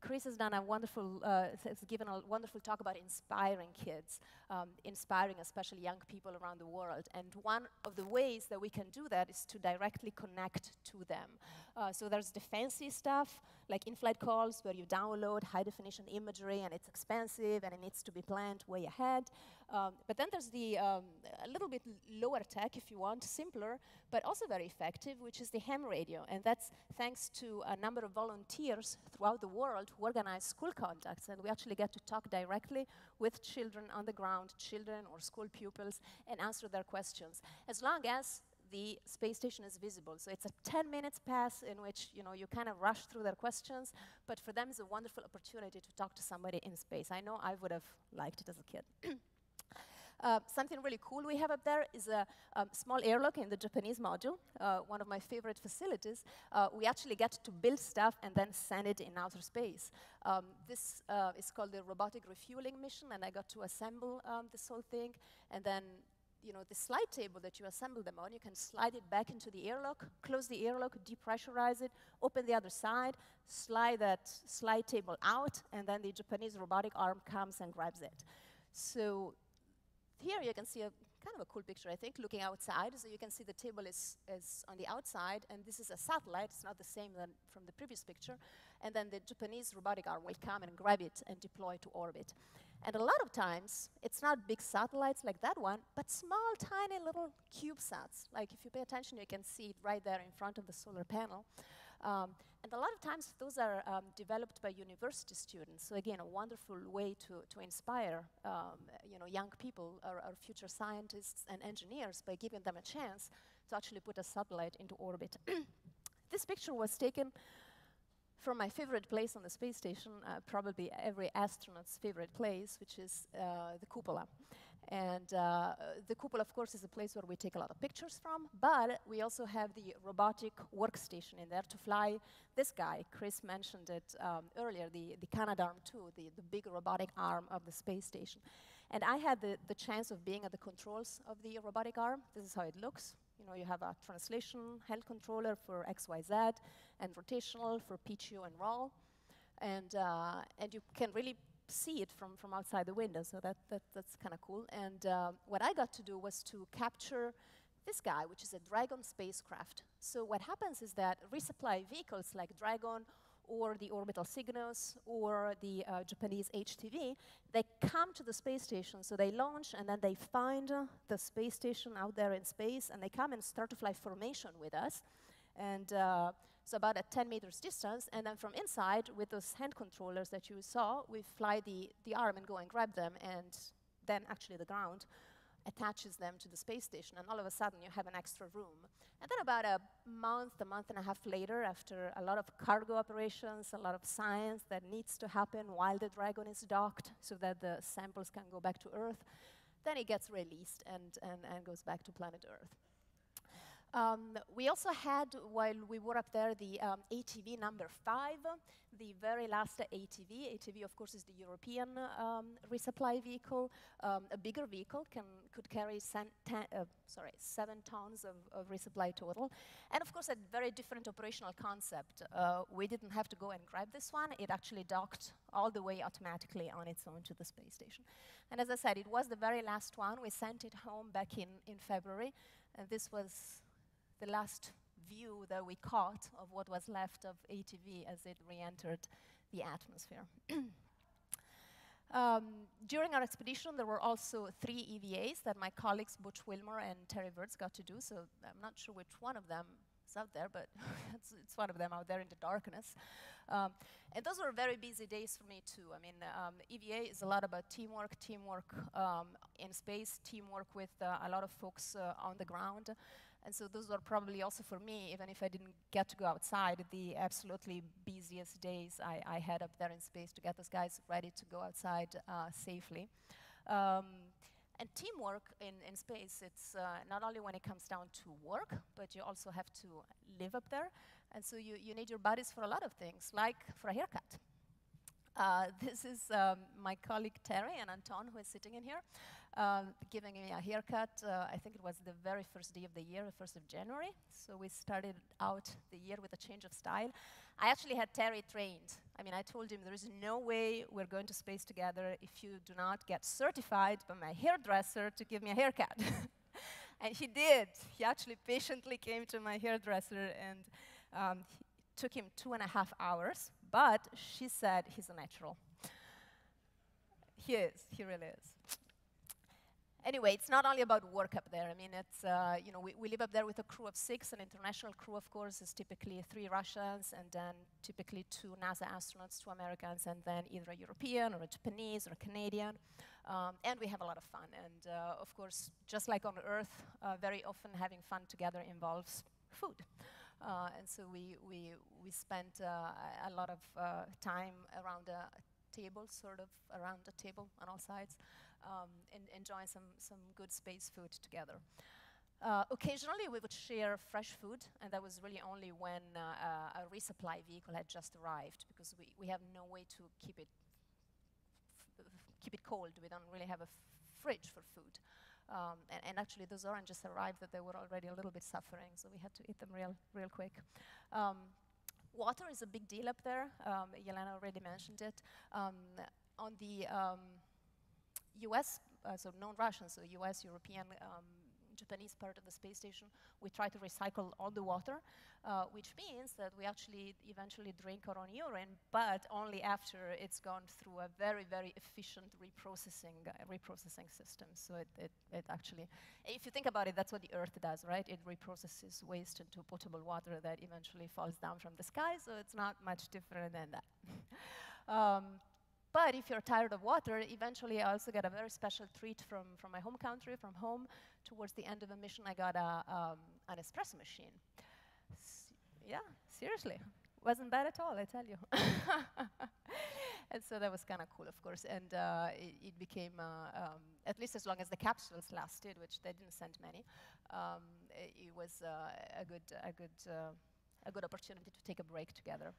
Chris has done a wonderful, uh, has given a wonderful talk about inspiring kids, um, inspiring especially young people around the world. And one of the ways that we can do that is to directly connect to them. Uh, so there's the fancy stuff, like in-flight calls, where you download high-definition imagery, and it's expensive, and it needs to be planned way ahead. Um, but then there's the um, a little bit lower tech, if you want, simpler, but also very effective, which is the ham radio. And that's thanks to a number of volunteers throughout the world who organize school contacts. And we actually get to talk directly with children on the ground, children or school pupils, and answer their questions. As long as the space station is visible. So it's a 10 minutes pass in which you know you kind of rush through their questions, but for them it's a wonderful opportunity to talk to somebody in space. I know I would have liked it as a kid. Uh, something really cool we have up there is a um, small airlock in the Japanese module, uh, one of my favorite facilities. Uh, we actually get to build stuff and then send it in outer space. Um, this uh, is called the robotic refueling mission, and I got to assemble um, this whole thing. And then you know, the slide table that you assemble them on, you can slide it back into the airlock, close the airlock, depressurize it, open the other side, slide that slide table out, and then the Japanese robotic arm comes and grabs it. So here you can see a kind of a cool picture, I think, looking outside. So you can see the table is, is on the outside, and this is a satellite. It's not the same than from the previous picture. And then the Japanese robotic arm will come and grab it and deploy to orbit. And a lot of times, it's not big satellites like that one, but small, tiny little CubeSats. Like if you pay attention, you can see it right there in front of the solar panel. Um, and a lot of times, those are um, developed by university students. So again, a wonderful way to, to inspire um, you know, young people, our, our future scientists and engineers, by giving them a chance to actually put a satellite into orbit. this picture was taken from my favorite place on the space station, uh, probably every astronaut's favorite place, which is uh, the cupola. And uh, the cupola, of course, is a place where we take a lot of pictures from, but we also have the robotic workstation in there to fly this guy. Chris mentioned it um, earlier, the, the Canadarm2, the, the big robotic arm of the space station. And I had the, the chance of being at the controls of the robotic arm. This is how it looks. You know, you have a translation hand controller for XYZ and rotational for PTO and roll. And, uh, and you can really see it from, from outside the window, so that, that that's kind of cool. And uh, what I got to do was to capture this guy, which is a Dragon spacecraft. So what happens is that resupply vehicles like Dragon or the orbital Cygnus or the uh, Japanese HTV, they come to the space station. So they launch and then they find uh, the space station out there in space and they come and start to fly formation with us. And uh, so about at 10 meters distance, and then from inside, with those hand controllers that you saw, we fly the, the arm and go and grab them, and then actually the ground attaches them to the space station, and all of a sudden you have an extra room. And then about a month, a month and a half later, after a lot of cargo operations, a lot of science that needs to happen while the Dragon is docked so that the samples can go back to Earth, then it gets released and, and, and goes back to planet Earth. Um, we also had, while we were up there, the um, ATV number five, the very last ATV. ATV, of course, is the European um, resupply vehicle. Um, a bigger vehicle can, could carry uh, sorry, seven tons of, of, resupply total. And of course, a very different operational concept. Uh, we didn't have to go and grab this one. It actually docked all the way automatically on its own to the space station. And as I said, it was the very last one. We sent it home back in, in February. And this was the last view that we caught of what was left of ATV as it re-entered the atmosphere. um, during our expedition, there were also three EVAs that my colleagues Butch Wilmore and Terry Virts got to do, so I'm not sure which one of them is out there, but it's, it's, one of them out there in the darkness. Um, and those were very busy days for me too. I mean, um, EVA is a lot about teamwork, teamwork um, in space, teamwork with uh, a lot of folks uh, on the ground. And so those were probably also for me, even if I didn't get to go outside, the absolutely busiest days I, I had up there in space to get those guys ready to go outside uh, safely. Um, and teamwork in, in space, it's uh, not only when it comes down to work, but you also have to live up there. And so you, you need your bodies for a lot of things, like for a haircut. Uh, this is um, my colleague Terry and Anton, who is sitting in here um, giving me a haircut. Uh, I think it was the very first day of the year, the 1st of January. So we started out the year with a change of style. I actually had Terry trained. I mean, I told him there is no way we're going to space together if you do not get certified by my hairdresser to give me a haircut. and he did. He actually patiently came to my hairdresser and um, took him two and a half hours, but she said he's a natural. He is, he really is anyway, it's not only about work up there. I mean, it's, uh, you know, we, we live up there with a crew of six. An international crew, of course, is typically three Russians and then typically two NASA astronauts, two Americans, and then either a European or a Japanese or a Canadian. Um, and we have a lot of fun. And uh, of course, just like on Earth, uh, very often having fun together involves food. Uh, and so we, we, we spent uh, a lot of uh, time around a table, sort of around a table on all sides um, and enjoy some, some good space food together. Uh, occasionally, we would share fresh food, and that was really only when uh, uh, a resupply vehicle had just arrived, because we, we have no way to keep it keep it cold. We don't really have a fridge for food. Um, and, and, actually, those oranges arrived that they were already a little bit suffering, so we had to eat them real, real quick. Um, water is a big deal up there. Um, Yelena already mentioned it. Um, on the um, US, uh, so non-Russian, so US, European, um, Japanese part of the space station, we try to recycle all the water, uh, which means that we actually eventually drink our own urine, but only after it's gone through a very, very efficient reprocessing, uh, reprocessing system. So it, it, it actually, if you think about it, that's what the Earth does, right? It reprocesses waste into potable water that eventually falls down from the sky, so it's not much different than that. um, but if you're tired of water, eventually I also got a very special treat from, from my home country, from home. Towards the end of the mission, I got a, um, an espresso machine. S yeah, seriously. Wasn't bad at all, I tell you. and so that was kind of cool, of course. And uh, it, it, became, uh, um, at least as long as the capsules lasted, which they didn't send many, um, it, it, was uh, a good, a good, uh, a good opportunity to take a break together.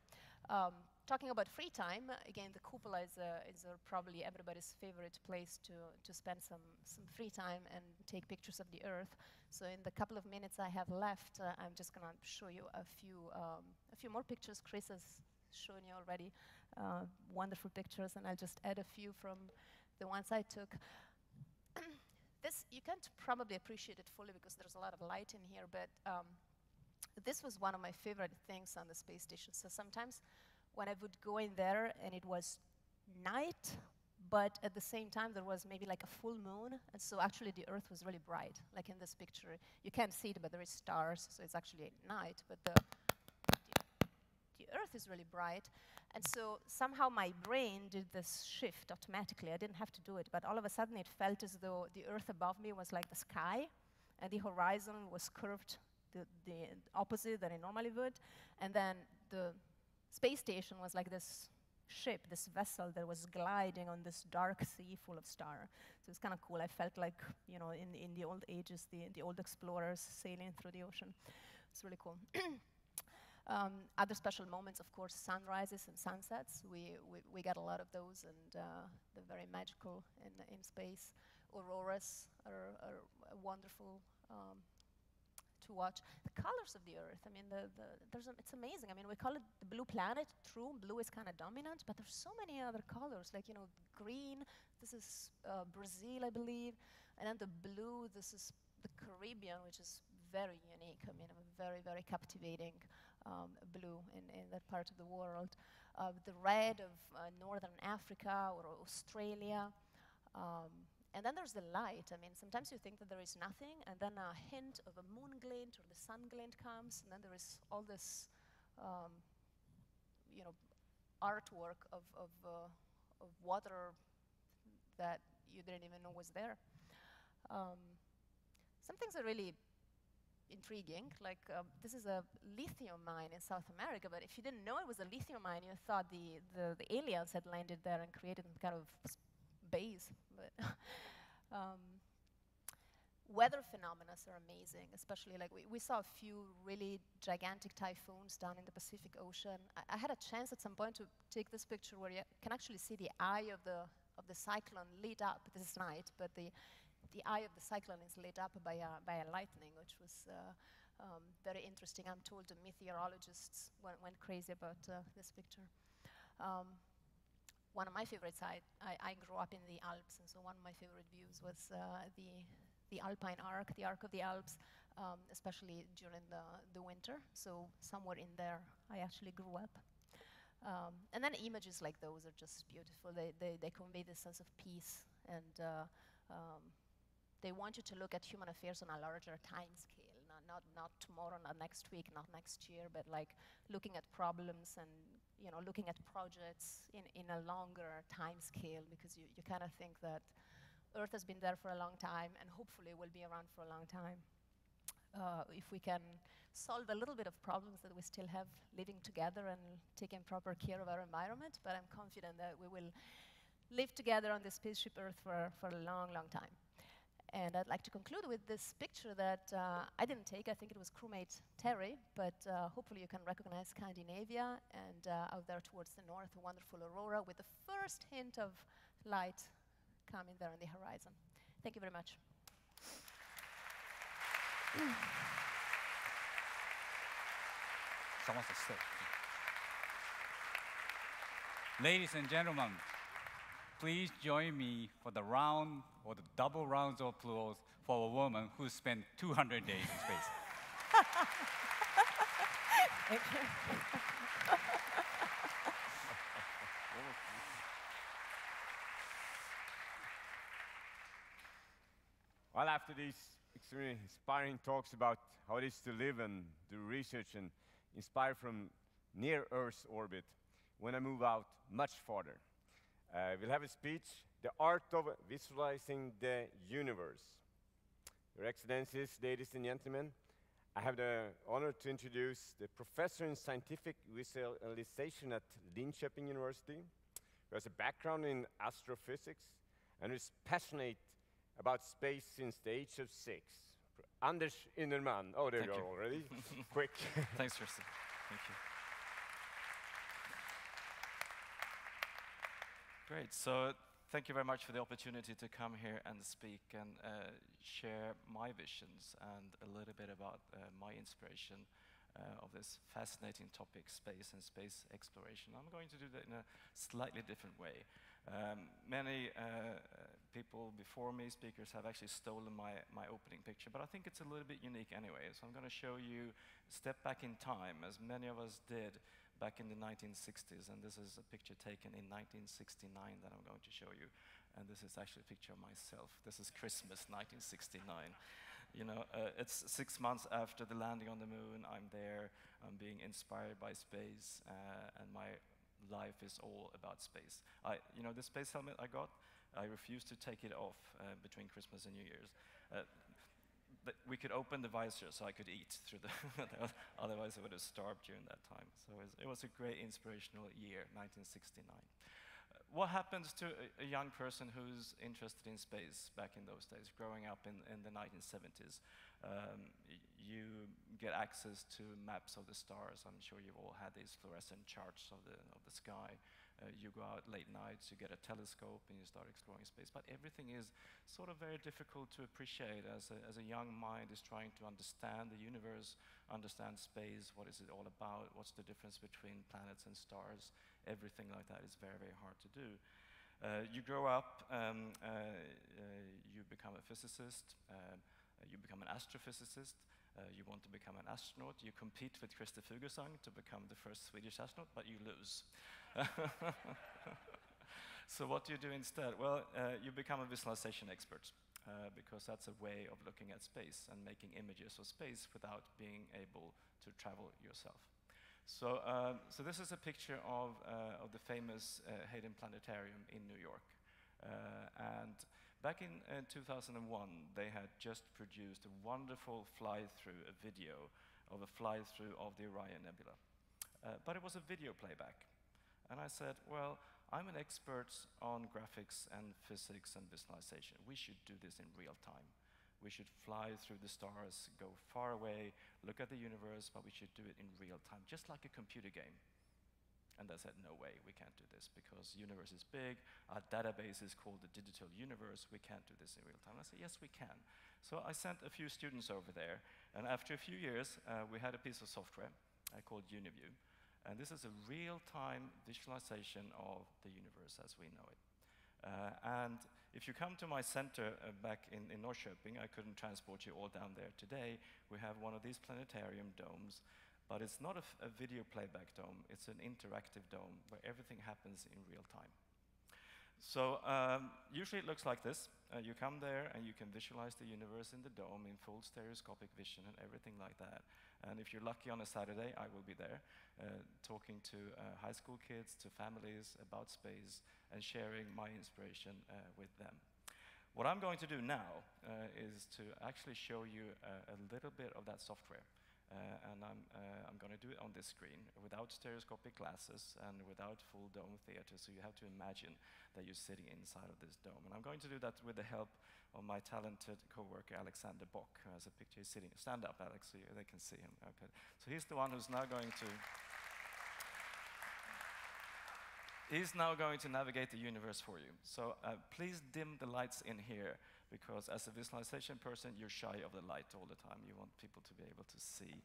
Talking about free time, again, the cupola is, a, is a probably everybody's favorite place to, to spend some, some free time and take pictures of the Earth. So in the couple of minutes I have left, uh, I'm just going to show you a few, um, a few more pictures. Chris has shown you already uh, wonderful pictures, and I'll just add a few from the ones I took. this, you can't probably appreciate it fully because there's a lot of light in here, but um, this was one of my favorite things on the space station. So sometimes when I would go in there and it was night, but at the same time there was maybe like a full moon, and so actually the Earth was really bright, like in this picture. You can't see it, but there is stars, so it's actually night, but the, the, the Earth is really bright. And so somehow my brain did this shift automatically. I didn't have to do it, but all of a sudden it felt as though the Earth above me was like the sky, and the horizon was curved the, the opposite than it normally would. And then the space station was like this ship, this vessel that was gliding on this dark sea full of stars. So it's kind of cool. I felt like, you know, in, in the old ages, the, the old explorers sailing through the ocean. It's really cool. um, other special moments, of course, sunrises and sunsets. We, we, we got a lot of those, and uh, they're very magical in, in space. Auroras are, are wonderful um, to watch. The colors of the Earth, I mean, the, the, there's a, it's amazing. I mean, we call it the blue planet. True, blue is kind of dominant, but there's so many other colors, like, you know, green, this is uh, Brazil, I believe, and then the blue, this is the Caribbean, which is very unique. I mean, very, very captivating um, blue in, in that part of the world. Uh, the red of uh, Northern Africa or Australia. Um, and then there's the light. I mean, sometimes you think that there is nothing, and then a hint of a moon glint or the sun glint comes, and then there is all this, um, you know, artwork of, of, uh, of water that you didn't even know was there. Um, some things are really intriguing. Like uh, this is a lithium mine in South America, but if you didn't know it was a lithium mine, you thought the, the, the aliens had landed there and created kind of base. But um, weather phenomena are amazing, especially like we, we saw a few really gigantic typhoons down in the Pacific Ocean. I, I, had a chance at some point to take this picture where you can actually see the eye of the of the cyclone lit up. This is night, but the the eye of the cyclone is lit up by a, by a lightning, which was uh, um, very interesting. I'm told the meteorologists went, went crazy about uh, this picture. Um, one of my favorites, I, I, I, grew up in the Alps, and so one of my favorite views was uh, the, the Alpine Arc, the Arc of the Alps, um, especially during the, the winter. So somewhere in there, I actually grew up. Um, and then images like those are just beautiful. They, they, they convey this sense of peace, and uh, um, they want you to look at human affairs on a larger time scale, not, not, not tomorrow, not next week, not next year, but like looking at problems and you know, looking at projects in, in a longer time scale because you, you kind of think that Earth has been there for a long time and hopefully will be around for a long time. Uh, if we can solve a little bit of problems that we still have living together and taking proper care of our environment, but I'm confident that we will live together on the spaceship Earth for, for a long, long time. And I'd like to conclude with this picture that uh, I didn't take. I think it was crewmate Terry, but uh, hopefully you can recognize Scandinavia and uh, out there towards the north, a wonderful aurora with the first hint of light coming there on the horizon. Thank you very much. Ladies and gentlemen, please join me for the round or the double rounds of applause for a woman who spent 200 days in space. Well, after these extremely inspiring talks about how it is to live and do research and inspire from near Earth's orbit, when I move out much farther, uh, we'll have a speech, The Art of Visualizing the Universe. Your Excellencies, ladies and gentlemen, I have the honor to introduce the professor in scientific visualization at Linköping University, who has a background in astrophysics and is passionate about space since the age of six. Anders Ynnerman. Oh, there Thank you you. are already. Quick. Thanks, Tristan. Thank you. Great. So, thank you very much for the opportunity to come here and speak and uh, share my visions and a little bit about uh, my inspiration uh, of this fascinating topic, space and space exploration. I'm going to do that in a slightly different way. Um, many uh, people before me, speakers, have actually stolen my, my opening picture, but I think it's a little bit unique anyway. So I'm going to show you step back in time, as many of us did back in the 1960s. And this is a picture taken in 1969 that I'm going to show you. And this is actually a picture of myself. This is Christmas 1969. You know, uh, it's six months after the landing on the moon. I'm there. I'm being inspired by space, uh, and my life is all about space. I, you know, the space helmet I got, I refused to take it off uh, between Christmas and New Year's. Uh, but we could open the visor so I could eat through the. otherwise, I would have starved during that time. So it was, it was a great inspirational year, 1969. Uh, what happens to a, a young person who's interested in space back in those days, growing up in, in the 1970s? Um, you get access to maps of the stars. I'm sure you've all had these fluorescent charts of the, of the sky. Uh, you go out late nights, you get a telescope, and you start exploring space. But everything is sort of very difficult to appreciate as a, as a young mind is trying to understand the universe, understand space, what is it all about, what's the difference between planets and stars. Everything like that is very, very hard to do. Uh, you grow up, um, uh, uh, you become a physicist, um, uh, you become an astrophysicist, uh, you want to become an astronaut, you compete with Christer Fuglesang to become the first Swedish astronaut, but you lose. so what do you do instead? Well, uh, you become a visualization expert. Uh, because that's a way of looking at space and making images of space without being able to travel yourself. So, um, so this is a picture of, uh, of the famous uh, Hayden Planetarium in New York. Uh, and back in uh, 2001, they had just produced a wonderful fly-through, a video of a fly-through of the Orion Nebula. Uh, but it was a video playback. And I said, well, I'm an expert on graphics and physics and visualization. We should do this in real time. We should fly through the stars, go far away, look at the universe, but we should do it in real time, just like a computer game. And I said, no way, we can't do this because universe is big, our database is called the digital universe, we can't do this in real time. I said, yes, we can. So I sent a few students over there, and after a few years, uh, we had a piece of software uh, called Uniview. And this is a real-time visualization of the universe as we know it. Uh, and if you come to my center uh, back in, in Norrköping, I couldn't transport you all down there today. We have one of these planetarium domes, but it's not a, video playback dome, it's an interactive dome where everything happens in real time. So um, usually it looks like this. Uh, you come there and you can visualize the universe in the dome in full stereoscopic vision and everything like that. And if you're lucky on a Saturday, I will be there uh, talking to uh, high school kids, to families about space and sharing my inspiration uh, with them. What I'm going to do now uh, is to actually show you uh, a little bit of that software. Uh, and I'm, uh, I'm going to do it on this screen without stereoscopic glasses and without full dome theater. So you have to imagine that you're sitting inside of this dome. And I'm going to do that with the help of my talented co-worker Alexander Bock, who has a picture. He's sitting. Stand up, Alex, so you, they can see him. Okay. So he's the one who's now going to. He's now going to navigate the universe for you. So uh, please dim the lights in here because as a visualization person, you're shy of the light all the time. You want people to be able to see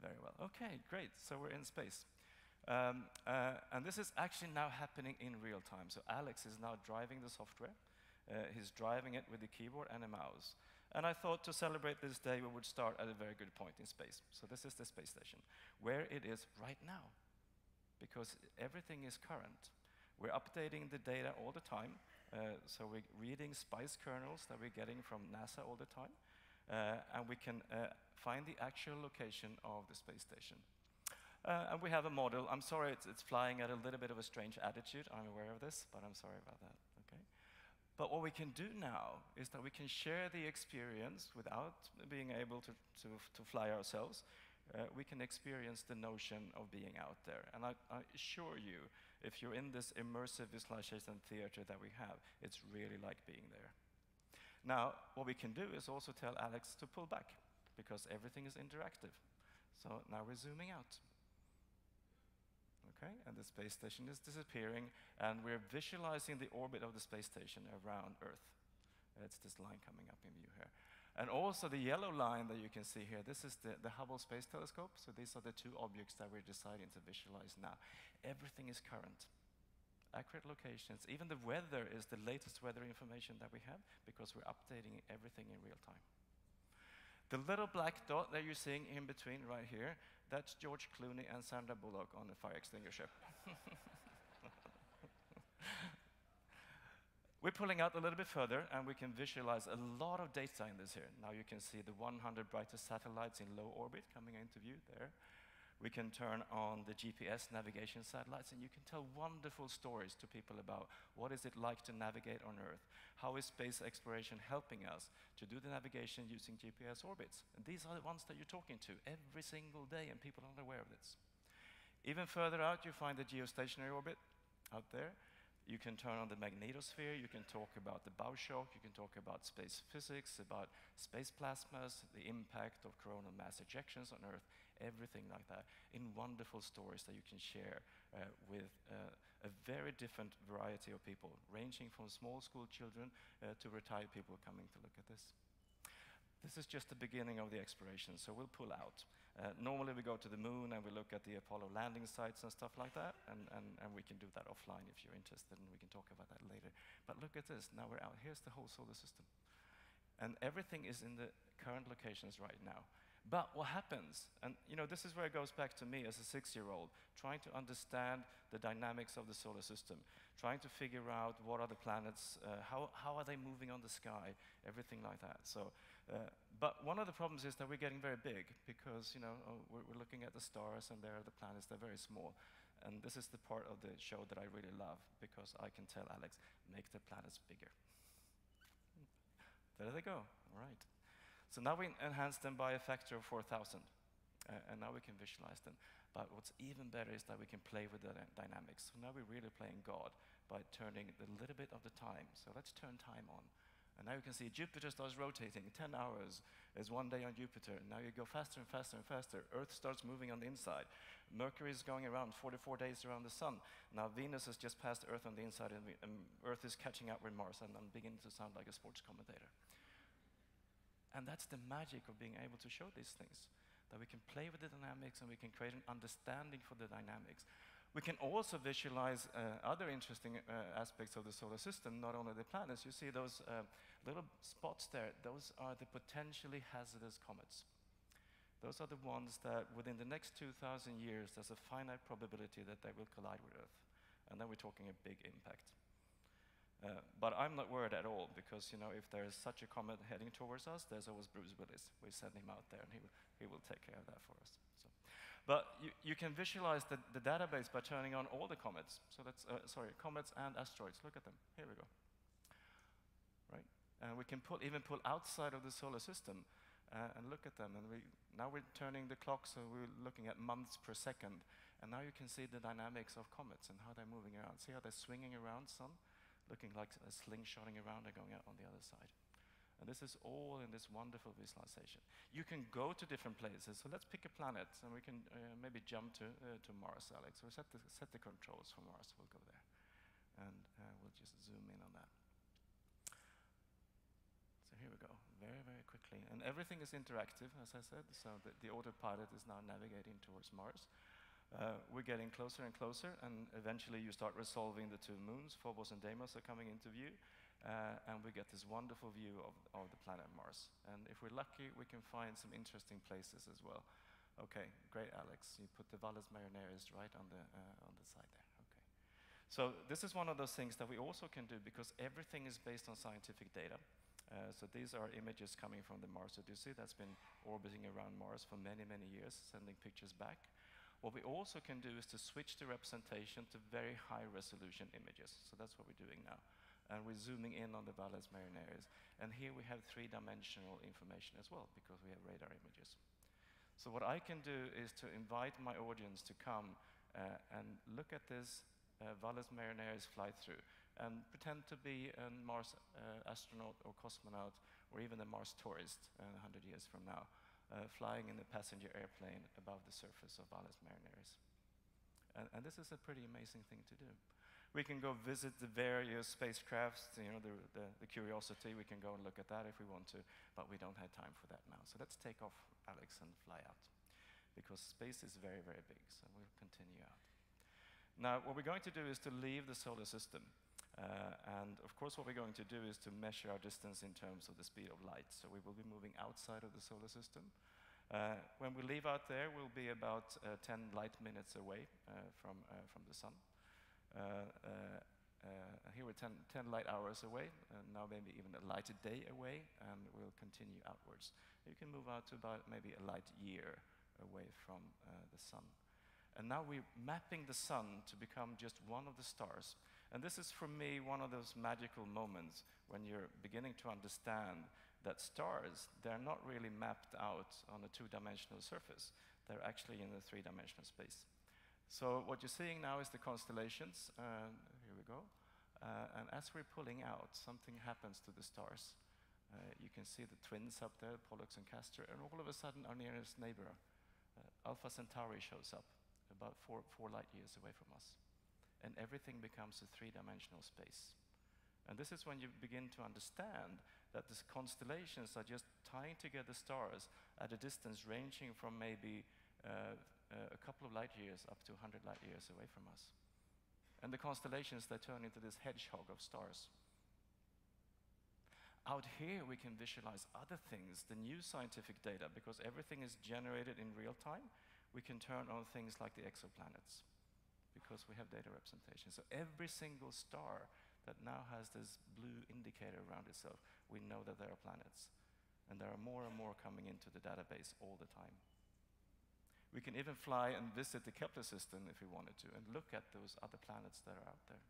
very well. Okay, great. So we're in space. Um, uh, and this is actually now happening in real time. So Alex is now driving the software. Uh, he's driving it with a keyboard and a mouse. And I thought to celebrate this day, we would start at a very good point in space. So this is the space station, where it is right now, because everything is current. We're updating the data all the time. Uh, so we're reading SPICE kernels that we're getting from NASA all the time. Uh, and we can uh, find the actual location of the space station. Uh, and we have a model. I'm sorry, it's, it's, flying at a little bit of a strange attitude. I'm aware of this, but I'm sorry about that. But what we can do now is that we can share the experience without being able to, to, to fly ourselves. Uh, we can experience the notion of being out there. And I, I, assure you, if you're in this immersive visualization theater that we have, it's really like being there. Now, what we can do is also tell Alex to pull back, because everything is interactive. So now we're zooming out okay? And the space station is disappearing, and we're visualizing the orbit of the space station around Earth. It's this line coming up in view here. And also the yellow line that you can see here, this is the, the Hubble Space Telescope. So these are the two objects that we're deciding to visualize now. Everything is current. Accurate locations. Even the weather is the latest weather information that we have because we're updating everything in real time. The little black dot that you're seeing in between right here, that's George Clooney and Sandra Bullock on a fire extinguisher. We're pulling out a little bit further, and we can visualize a lot of data in this here. Now you can see the 100 brightest satellites in low orbit coming into view there. We can turn on the GPS navigation satellites, and you can tell wonderful stories to people about what is it like to navigate on Earth? How is space exploration helping us to do the navigation using GPS orbits? And these are the ones that you're talking to every single day, and people aren't aware of this. Even further out, you find the geostationary orbit out there. You can turn on the magnetosphere, you can talk about the bow shock, you can talk about space physics, about space plasmas, the impact of coronal mass ejections on Earth, everything like that, in wonderful stories that you can share uh, with uh, a very different variety of people, ranging from small school children uh, to retired people coming to look at this. This is just the beginning of the exploration, so we'll pull out. Uh, normally we go to the moon and we look at the Apollo landing sites and stuff like that, and, and, and we can do that offline if you're interested, and we can talk about that later. But look at this, now we're out. Here's the whole solar system. And everything is in the current locations right now. But what happens, and you know, this is where it goes back to me as a six-year-old, trying to understand the dynamics of the solar system, trying to figure out what are the planets, uh, how, how are they moving on the sky, everything like that. So, uh, but one of the problems is that we're getting very big because, you know, oh, we're, we're looking at the stars and there are the planets, they're very small. And this is the part of the show that I really love because I can tell Alex, make the planets bigger. There they go, all right. So now we enhance them by a factor of 4,000. Uh, and now we can visualize them. But what's even better is that we can play with the dynamics. So now we're really playing God by turning a little bit of the time. So let's turn time on. And now you can see Jupiter starts rotating. 10 hours is one day on Jupiter. Now you go faster and faster and faster. Earth starts moving on the inside. Mercury is going around 44 days around the sun. Now Venus has just passed Earth on the inside, and, Earth is catching up with Mars. And I'm beginning to sound like a sports commentator. And that's the magic of being able to show these things, that we can play with the dynamics and we can create an understanding for the dynamics. We can also visualize uh, other interesting uh, aspects of the solar system, not only the planets. You see those uh, little spots there, those are the potentially hazardous comets. Those are the ones that within the next 2,000 years, there's a finite probability that they will collide with Earth. And then we're talking a big impact. Uh, but I'm not worried at all because, you know, if there's such a comet heading towards us, there's always Bruce Willis. We send him out there and he will, he will take care of that for us. So. But you, you can visualize the, the database by turning on all the comets. So that's, uh, sorry, comets and asteroids. Look at them. Here we go. Right? And we can pull, even pull outside of the solar system uh, and look at them. And we, now we're turning the clock, so we're looking at months per second. And now you can see the dynamics of comets and how they're moving around. See how they're swinging around sun? Looking like a slingshotting around and going out on the other side. And this is all in this wonderful visualization. You can go to different places. So let's pick a planet, and we can uh, maybe jump to, uh, to Mars, Alex. We'll set the, set the controls for Mars. We'll go there. And uh, we'll just zoom in on that. So here we go, very, very quickly. And everything is interactive, as I said. So the, the autopilot is now navigating towards Mars. Uh, we're getting closer and closer, and eventually you start resolving the two moons. Phobos and Deimos are coming into view, uh, and we get this wonderful view of, of the planet Mars. And if we're lucky, we can find some interesting places as well. Okay, great, Alex. You put the Valles Marineris right on the, uh, on the side there. Okay. So this is one of those things that we also can do because everything is based on scientific data. Uh, so these are images coming from the Mars Odyssey that's been orbiting around Mars for many, many years, sending pictures back. What we also can do is to switch the representation to very high resolution images. So that's what we're doing now. And we're zooming in on the Valles Marineris. And here we have three-dimensional information as well, because we have radar images. So what I can do is to invite my audience to come uh, and look at this uh, Valles Marineris flight through and pretend to be a Mars uh, astronaut or cosmonaut or even a Mars tourist uh, 100 years from now, uh, flying in a passenger airplane above the surface of Valles Marineris. And, and, this is a pretty amazing thing to do. We can go visit the various spacecrafts, you know, the, the, the Curiosity, we can go and look at that if we want to, but we don't have time for that now. So let's take off, Alex, and fly out. Because space is very, very big, so we'll continue out. Now, what we're going to do is to leave the solar system. Uh, and of course, what we're going to do is to measure our distance in terms of the speed of light. So we will be moving outside of the solar system. Uh, when we leave out there, we'll be about uh, 10 light minutes away uh, from, uh, from the sun. Uh, here we're 10, 10, light hours away, and now maybe even a light day away, and we'll continue outwards. You can move out to about maybe a light year away from the sun. And now we're mapping the sun to become just one of the stars. And this is, for me, one of those magical moments when you're beginning to understand that stars, they're not really mapped out on a two-dimensional surface. They're actually in a three-dimensional space. So what you're seeing now is the constellations. Here we go. Uh, and as we're pulling out, something happens to the stars. Uh, you can see the twins up there, Pollux and Castor, and all of a sudden our nearest neighbor, uh, Alpha Centauri, shows up about four, four light years away from us. And everything becomes a three-dimensional space. And this is when you begin to understand that these constellations are just tying together stars at a distance ranging from maybe uh, a couple of light years up to 100 light years away from us. And the constellations, they turn into this hedgehog of stars. Out here, we can visualize other things, the new scientific data, because everything is generated in real time we can turn on things like the exoplanets because we have data representation. So every single star that now has this blue indicator around itself, we know that there are planets. And there are more and more coming into the database all the time. We can even fly and visit the Kepler system if we wanted to and look at those other planets that are out there.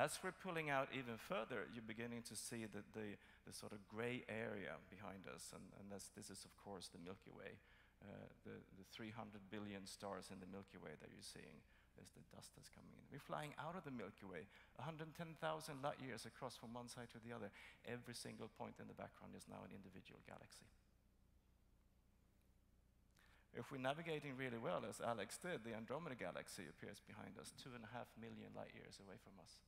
As we're pulling out even further, you're beginning to see the, the, the sort of gray area behind us, and, and this, this is, of course, the Milky Way. Uh, the, the 300 billion stars in the Milky Way that you're seeing as the dust that's coming in. We're flying out of the Milky Way, 110,000 light years across from one side to the other. Every single point in the background is now an individual galaxy. If we're navigating really well, as Alex did, the Andromeda Galaxy appears behind us, two and a half million light years away from us.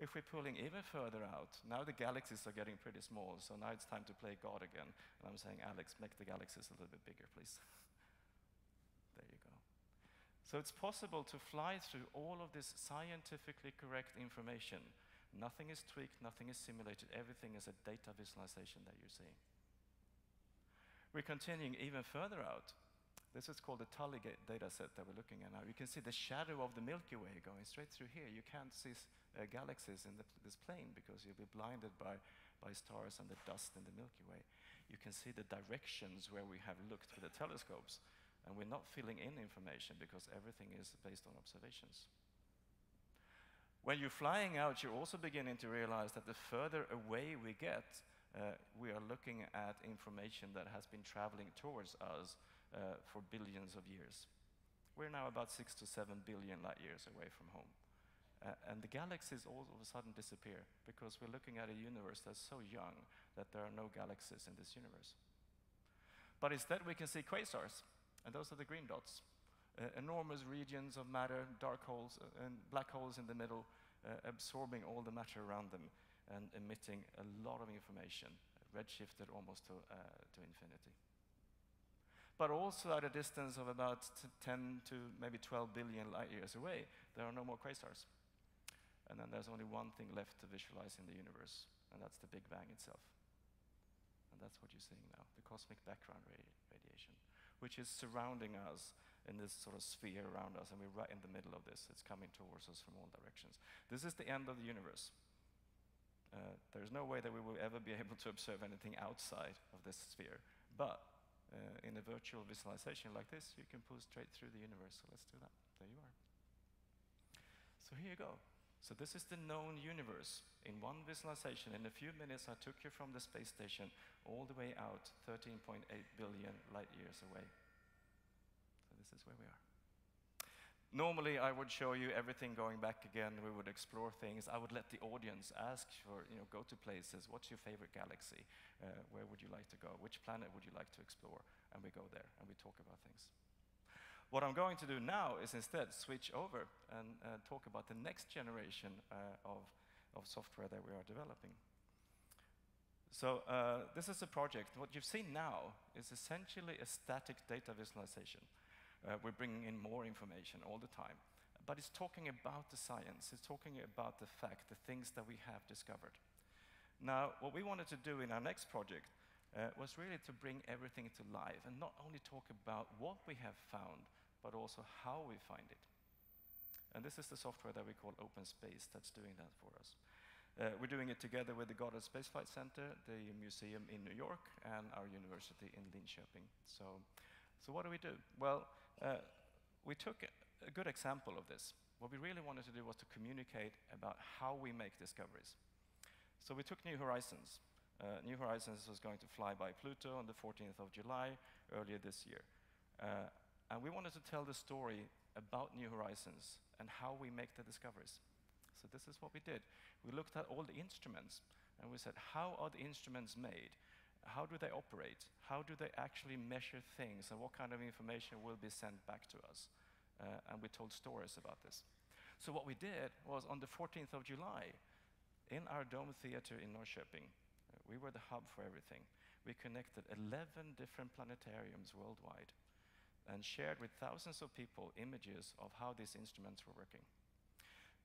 If we're pulling even further out, now the galaxies are getting pretty small, so now it's time to play God again. And I'm saying, Alex, make the galaxies a little bit bigger, please. there you go. So it's possible to fly through all of this scientifically correct information. Nothing is tweaked, nothing is simulated, everything is a data visualization that you're seeing. We're continuing even further out. This is called the Tully data set that we're looking at now. You can see the shadow of the Milky Way going straight through here. You can't see uh, galaxies in the, this plane because you'll be blinded by, by stars and the dust in the Milky Way. You can see the directions where we have looked with the telescopes, and we're not filling in information because everything is based on observations. When you're flying out, you're also beginning to realize that the further away we get, uh, we are looking at information that has been traveling towards us uh, for billions of years. We're now about six to seven billion light years away from home. Uh, and the galaxies all of a sudden disappear because we're looking at a universe that's so young that there are no galaxies in this universe. But instead, we can see quasars, and those are the green dots. Uh, enormous regions of matter, dark holes, uh, and black holes in the middle, uh, absorbing all the matter around them and emitting a lot of information, redshifted almost to, uh, to infinity. but also at a distance of about 10 to maybe 12 billion light years away, there are no more quasars. And then there's only one thing left to visualize in the universe, and that's the Big Bang itself. And that's what you're seeing now, the cosmic background radi radiation, which is surrounding us in this sort of sphere around us, and we're right in the middle of this. It's coming towards us from all directions. This is the end of the universe. Uh, there's no way that we will ever be able to observe anything outside of this sphere. But uh, in a virtual visualization like this, you can pull straight through the universe. So let's do that. There you are. So here you go. So this is the known universe in one visualization. In a few minutes, I took you from the space station all the way out 13.8 billion light years away. So this is where we are. Normally, I would show you everything going back again. We would explore things. I would let the audience ask for, you know, go to places. What's your favorite galaxy? Uh, where would you like to go? Which planet would you like to explore? And we go there and we talk about things. What I'm going to do now is instead switch over and uh, talk about the next generation uh, of, of software that we are developing. So uh, this is a project. What you've seen now is essentially a static data visualization. Uh, we're bringing in more information all the time. But it's talking about the science. It's talking about the fact, the things that we have discovered. Now, what we wanted to do in our next project uh, was really to bring everything to life and not only talk about what we have found, but also how we find it. And this is the software that we call Open Space that's doing that for us. Uh, we're doing it together with the Goddard Space Flight Center, the museum in New York, and our university in Linköping. So, so what do we do? Well, uh, we took a good example of this. What we really wanted to do was to communicate about how we make discoveries. So we took New Horizons. Uh, New Horizons was going to fly by Pluto on the 14th of July earlier this year. Uh, and we wanted to tell the story about New Horizons and how we make the discoveries. So this is what we did. We looked at all the instruments and we said, how are the instruments made? How do they operate? How do they actually measure things? And what kind of information will be sent back to us? Uh, and we told stories about this. So what we did was on the 14th of July, in our Dome Theater in Norrköping, uh, we were the hub for everything. We connected 11 different planetariums worldwide and shared with thousands of people images of how these instruments were working.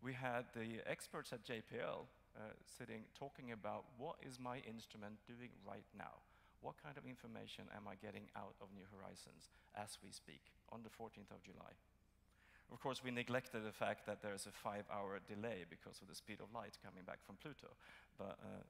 We had the experts at JPL uh, sitting talking about what is my instrument doing right now? What kind of information am I getting out of New Horizons as we speak on the 14th of July? Of course, we neglected the fact that there's a five-hour delay because of the speed of light coming back from Pluto. But, uh,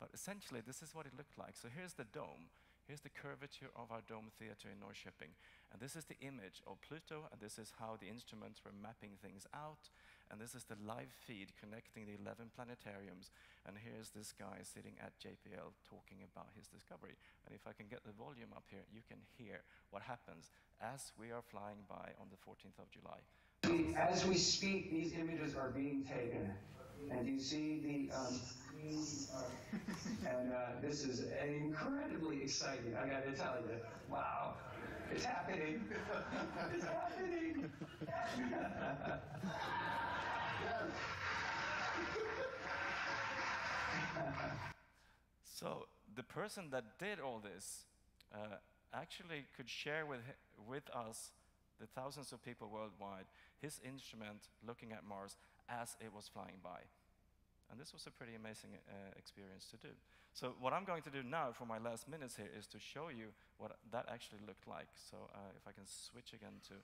but essentially, this is what it looked like. So here's the dome. Here's the curvature of our dome theater in Norrköping. And this is the image of Pluto, and this is how the instruments were mapping things out. And this is the live feed connecting the 11 planetariums. And here's this guy sitting at JPL talking about his discovery. And if I can get the volume up here, you can hear what happens as we are flying by on the 14th of July. As we speak, these images are being taken. And you see the um, and uh, this is incredibly exciting. I got to tell you, wow, it's happening. it's happening. so the person that did all this uh, actually could share with, with us, the thousands of people worldwide, his instrument looking at Mars as it was flying by. And this was a pretty amazing uh, experience to do. So what I'm going to do now for my last minutes here is to show you what that actually looked like. So uh, if I can switch again to,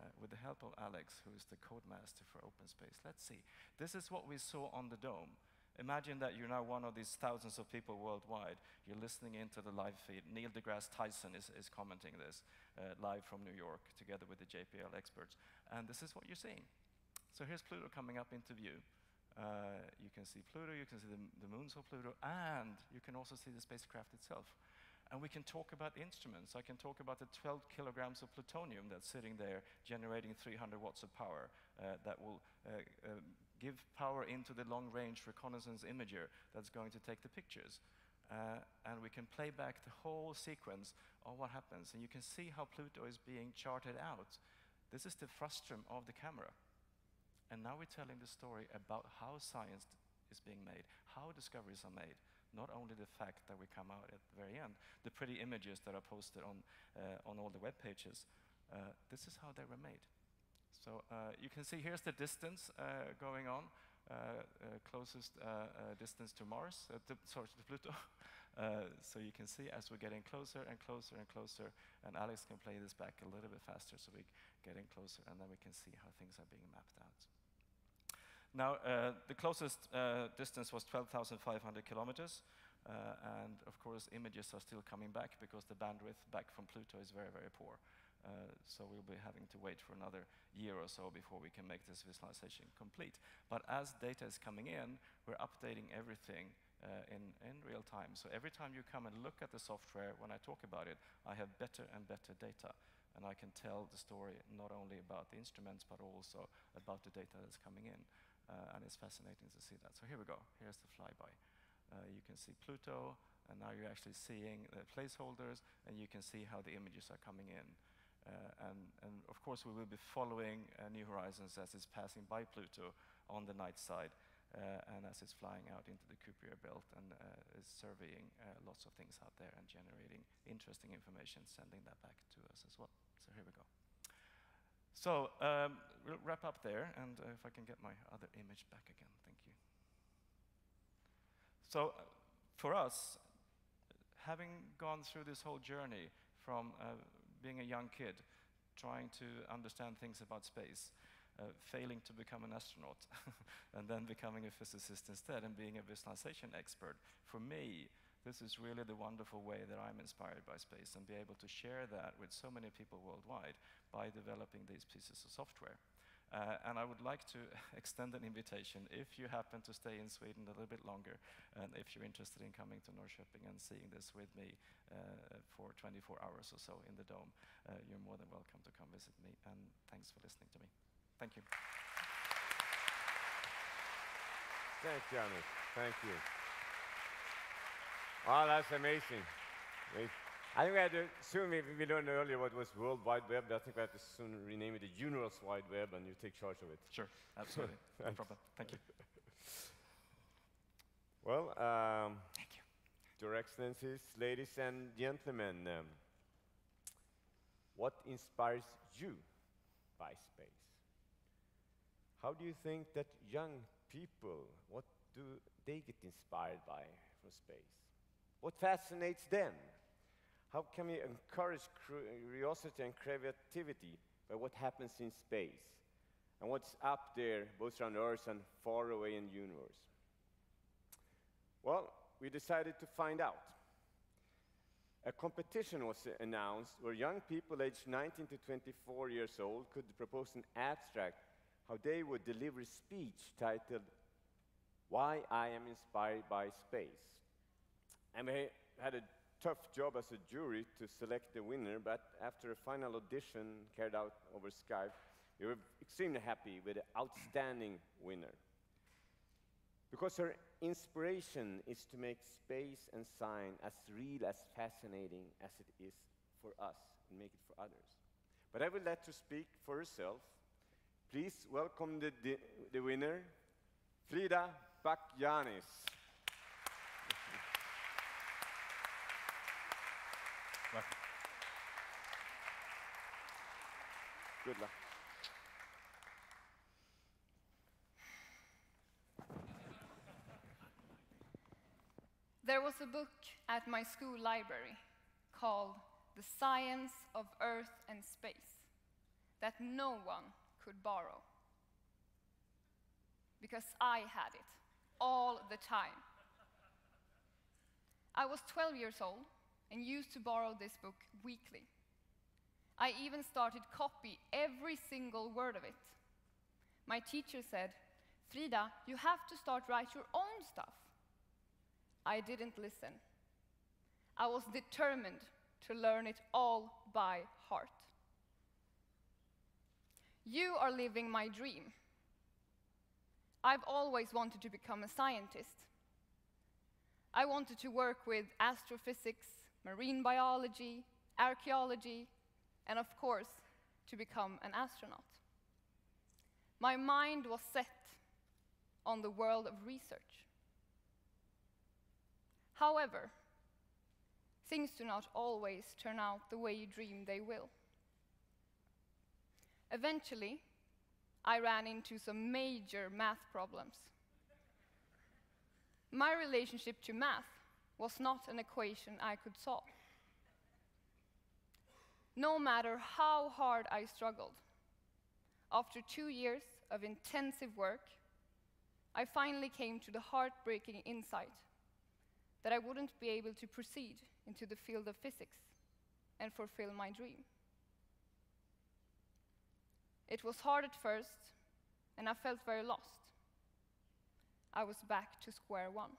uh, with the help of Alex, who is the code master for OpenSpace. Let's see. This is what we saw on the dome. Imagine that you're now one of these thousands of people worldwide. You're listening into the live feed. Neil deGrasse Tyson is, is commenting this uh, live from New York together with the JPL experts. And this is what you're seeing. So here's Pluto coming up into view. Uh, you can see Pluto, you can see the, the, moons of Pluto, and you can also see the spacecraft itself. And we can talk about instruments. I can talk about the 12 kilograms of plutonium that's sitting there generating 300 watts of power uh, that will uh, uh, give power into the long-range reconnaissance imager that's going to take the pictures. Uh, and we can play back the whole sequence of what happens. And you can see how Pluto is being charted out. This is the frustum of the camera. And now we're telling the story about how science is being made, how discoveries are made. not only the fact that we come out at the very end, the pretty images that are posted on, uh, on all the web pages, uh, this is how they were made. So uh, you can see here's the distance uh, going on, uh, closest distance to Mars, to, sorry, to Pluto. so you can see as we're getting closer and closer and closer, and Alex can play this back a little bit faster so we're getting closer, and then we can see how things are being mapped out. Now, uh, the closest uh, distance was 12,500 kilometers, uh, and of course, images are still coming back because the bandwidth back from Pluto is very, very poor. Uh, so we'll be having to wait for another year or so before we can make this visualization complete. But as data is coming in, we're updating everything uh, in, in real time. So every time you come and look at the software, when I talk about it, I have better and better data. And I can tell the story not only about the instruments, but also about the data that's coming in. Uh, and it's fascinating to see that. So here we go. Here's the flyby. Uh, you can see Pluto, and now you're actually seeing the placeholders, and you can see how the images are coming in. Uh, and, and, of course, we will be following uh, New Horizons as it's passing by Pluto on the night side uh, and as it's flying out into the Kuiper belt and is surveying lots of things out there and generating interesting information, sending that back to us as well. So here we go. So um, we'll wrap up there, and uh, if I can get my other image back again, thank you. So uh, for us, having gone through this whole journey from uh, being a young kid, trying to understand things about space, uh, failing to become an astronaut, and then becoming a physicist instead and being a visualization expert. For me, this is really the wonderful way that I'm inspired by space and be able to share that with so many people worldwide by developing these pieces of software. Uh, and I would like to extend an invitation if you happen to stay in Sweden a little bit longer, and if you're interested in coming to Norrköping and seeing this with me uh, for 24 hours or so in the dome, uh, you're more than welcome to come visit me. And thanks for listening to me. Thank you. Thank you, Anders. Thank you. Oh, that's amazing. I think we had to, soon we, we learned earlier what was World Wide Web. But I think we have to soon rename it the Universe Wide Web, and you take charge of it. Sure, absolutely, no problem. Thank you. Well, um, thank you, Your Excellencies, ladies and gentlemen. Um, what inspires you by space? How do you think that young people, what do they get inspired by from space? What fascinates them? How can we encourage curiosity and creativity by what happens in space and what's up there, both around Earth and far away in the universe? Well, we decided to find out. A competition was announced where young people aged 19 to 24 years old could propose an abstract how they would deliver a speech titled Why I Am Inspired by Space. And we had a tough job as a jury to select the winner, but after a final audition carried out over Skype, we were extremely happy with the outstanding winner. Because her inspiration is to make space and science as real, as fascinating as it is for us, and make it for others. But I will let her speak for herself. Please welcome the, the, the winner, Frida Backjanis. Good luck. There was a book at my school library called The Science of Earth and Space that no one could borrow because I had it all the time. I was 12 years old and used to borrow this book weekly. I even started copy every single word of it. My teacher said, Frida, you have to start write your own stuff. I didn't listen. I was determined to learn it all by heart. You are living my dream. I've always wanted to become a scientist. I wanted to work with astrophysics, marine biology, archaeology, and of course, to become an astronaut. My mind was set on the world of research. However, things do not always turn out the way you dream they will. Eventually, I ran into some major math problems. My relationship to math was not an equation I could solve. No matter how hard I struggled, after two years of intensive work, I finally came to the heartbreaking insight that I wouldn't be able to proceed into the field of physics and fulfill my dream. It was hard at first, and I felt very lost. I was back to square one.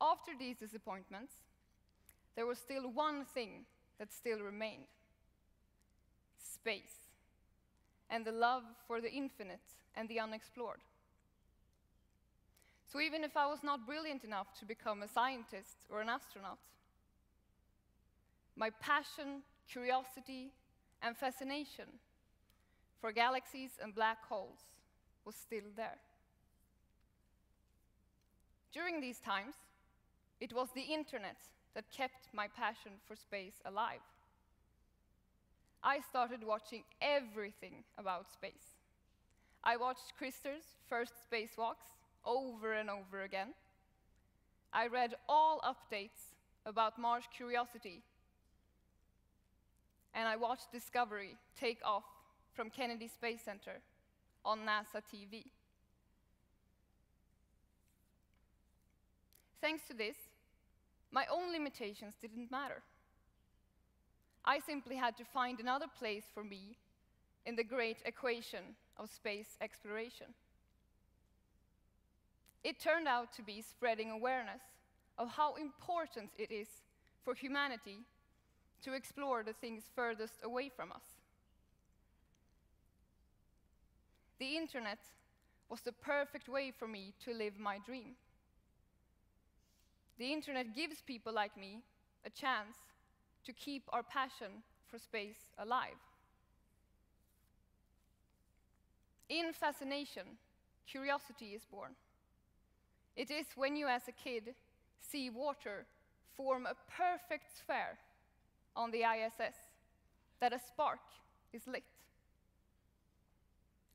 After these disappointments, there was still one thing that still remained space, and the love for the infinite and the unexplored. So even if I was not brilliant enough to become a scientist or an astronaut, my passion, curiosity, and fascination for galaxies and black holes was still there. During these times, it was the internet that kept my passion for space alive. I started watching everything about space. I watched Christer's first spacewalks over and over again. I read all updates about Mars Curiosity. And I watched Discovery take off from Kennedy Space Center on NASA TV. Thanks to this, my own limitations didn't matter. I simply had to find another place for me in the great equation of space exploration. It turned out to be spreading awareness of how important it is for humanity to explore the things furthest away from us. The internet was the perfect way for me to live my dream. The internet gives people like me a chance to keep our passion for space alive. In fascination, curiosity is born. It is when you, as a kid, see water form a perfect sphere on the ISS that a spark is lit.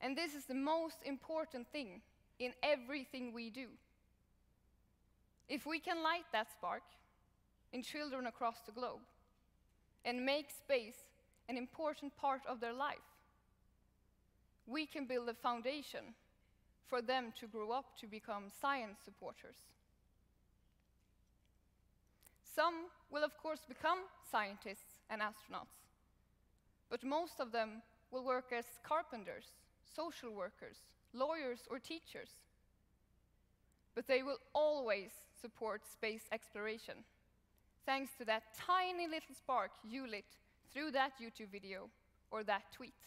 And this is the most important thing in everything we do. If we can light that spark in children across the globe and make space an important part of their life, we can build a foundation for them to grow up to become science supporters. Some will, of course, become scientists and astronauts, but most of them will work as carpenters, social workers, lawyers, or teachers. But they will always support space exploration, thanks to that tiny little spark you lit through that YouTube video or that tweet.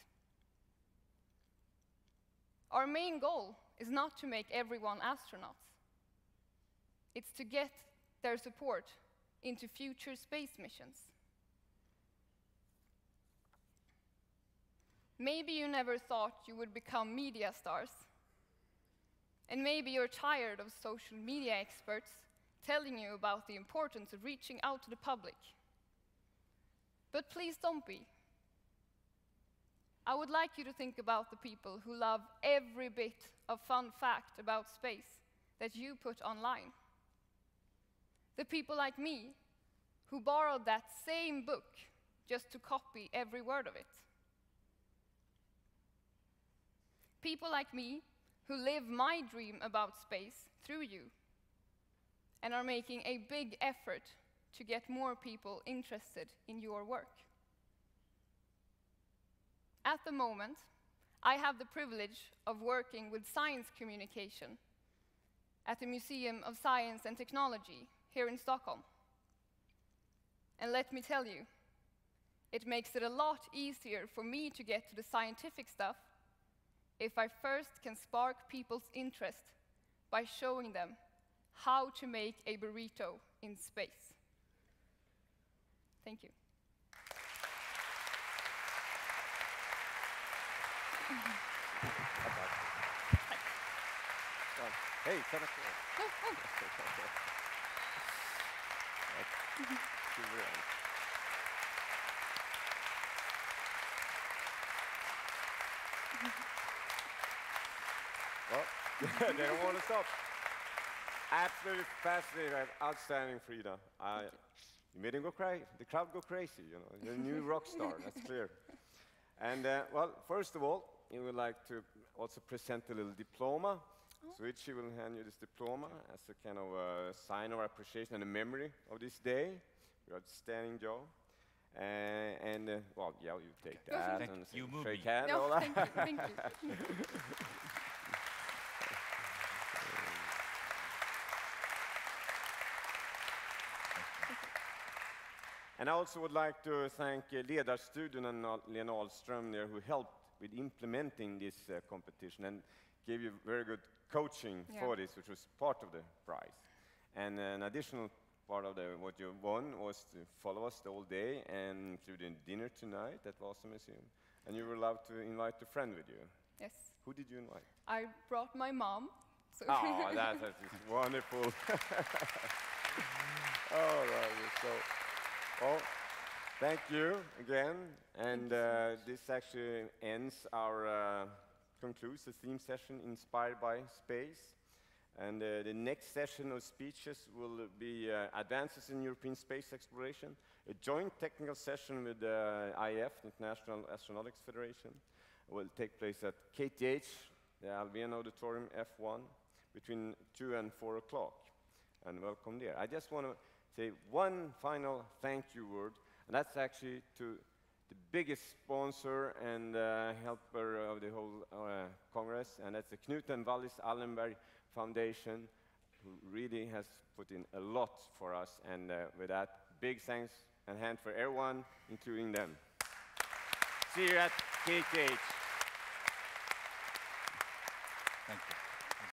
Our main goal is not to make everyone astronauts. It's to get their support into future space missions. Maybe you never thought you would become media stars. And maybe you're tired of social media experts telling you about the importance of reaching out to the public. But please don't be. I would like you to think about the people who love every bit of fun fact about space that you put online. The people like me who borrowed that same book just to copy every word of it. People like me who live my dream about space through you and are making a big effort to get more people interested in your work. At the moment, I have the privilege of working with science communication at the Museum of Science and Technology here in Stockholm. And let me tell you, it makes it a lot easier for me to get to the scientific stuff if I first can spark people's interest by showing them how to make a burrito in space. Thank you. Hey, stanna kvar. Suveränt. Well, they don't want to stop. Absolutely fascinating, outstanding, Frida. I, you made him go crazy. The crowd go crazy. You know, you're a new rock star. That's clear. And uh, well, first of all, we would like to also present a little diploma. So Richie will hand you this diploma as a kind of a sign of appreciation and a memory of this day. Your outstanding job. Uh, and uh, well, yeah, you take Go that it. and You say- move shake me. hand, No, all that. thank you, thank you. And I also would like to thank uh, Ledarstudion and Lena Ahlström there who helped with implementing this uh, competition and gave you very good coaching Yeah. for this, which was part of the prize. And an additional part of the, what you won was to follow us the whole day and including dinner tonight at Vasa Museum. And you were allowed to invite a friend with you. Yes. Who did you invite? I brought my mom. So Oh, that, that is wonderful. All right, so, well, thank you again. And uh, this actually ends our, uh, concludes the theme session inspired by space. And uh, the next session of speeches will be uh, Advances in European Space Exploration, a joint technical session with uh, IF, the International Astronautics Federation, will take place at KTH, the Alfvén Auditorium F1, between 2 and 4 o'clock. And welcome there. I just want to say one final thank you word, and that's actually to the biggest sponsor and uh, helper of the whole uh, Congress, and that's the Knut and Alice Wallenberg Foundation, who really has put in a lot for us. And uh, with that, big thanks and hand for everyone, including them. See you at KTH. Thank you.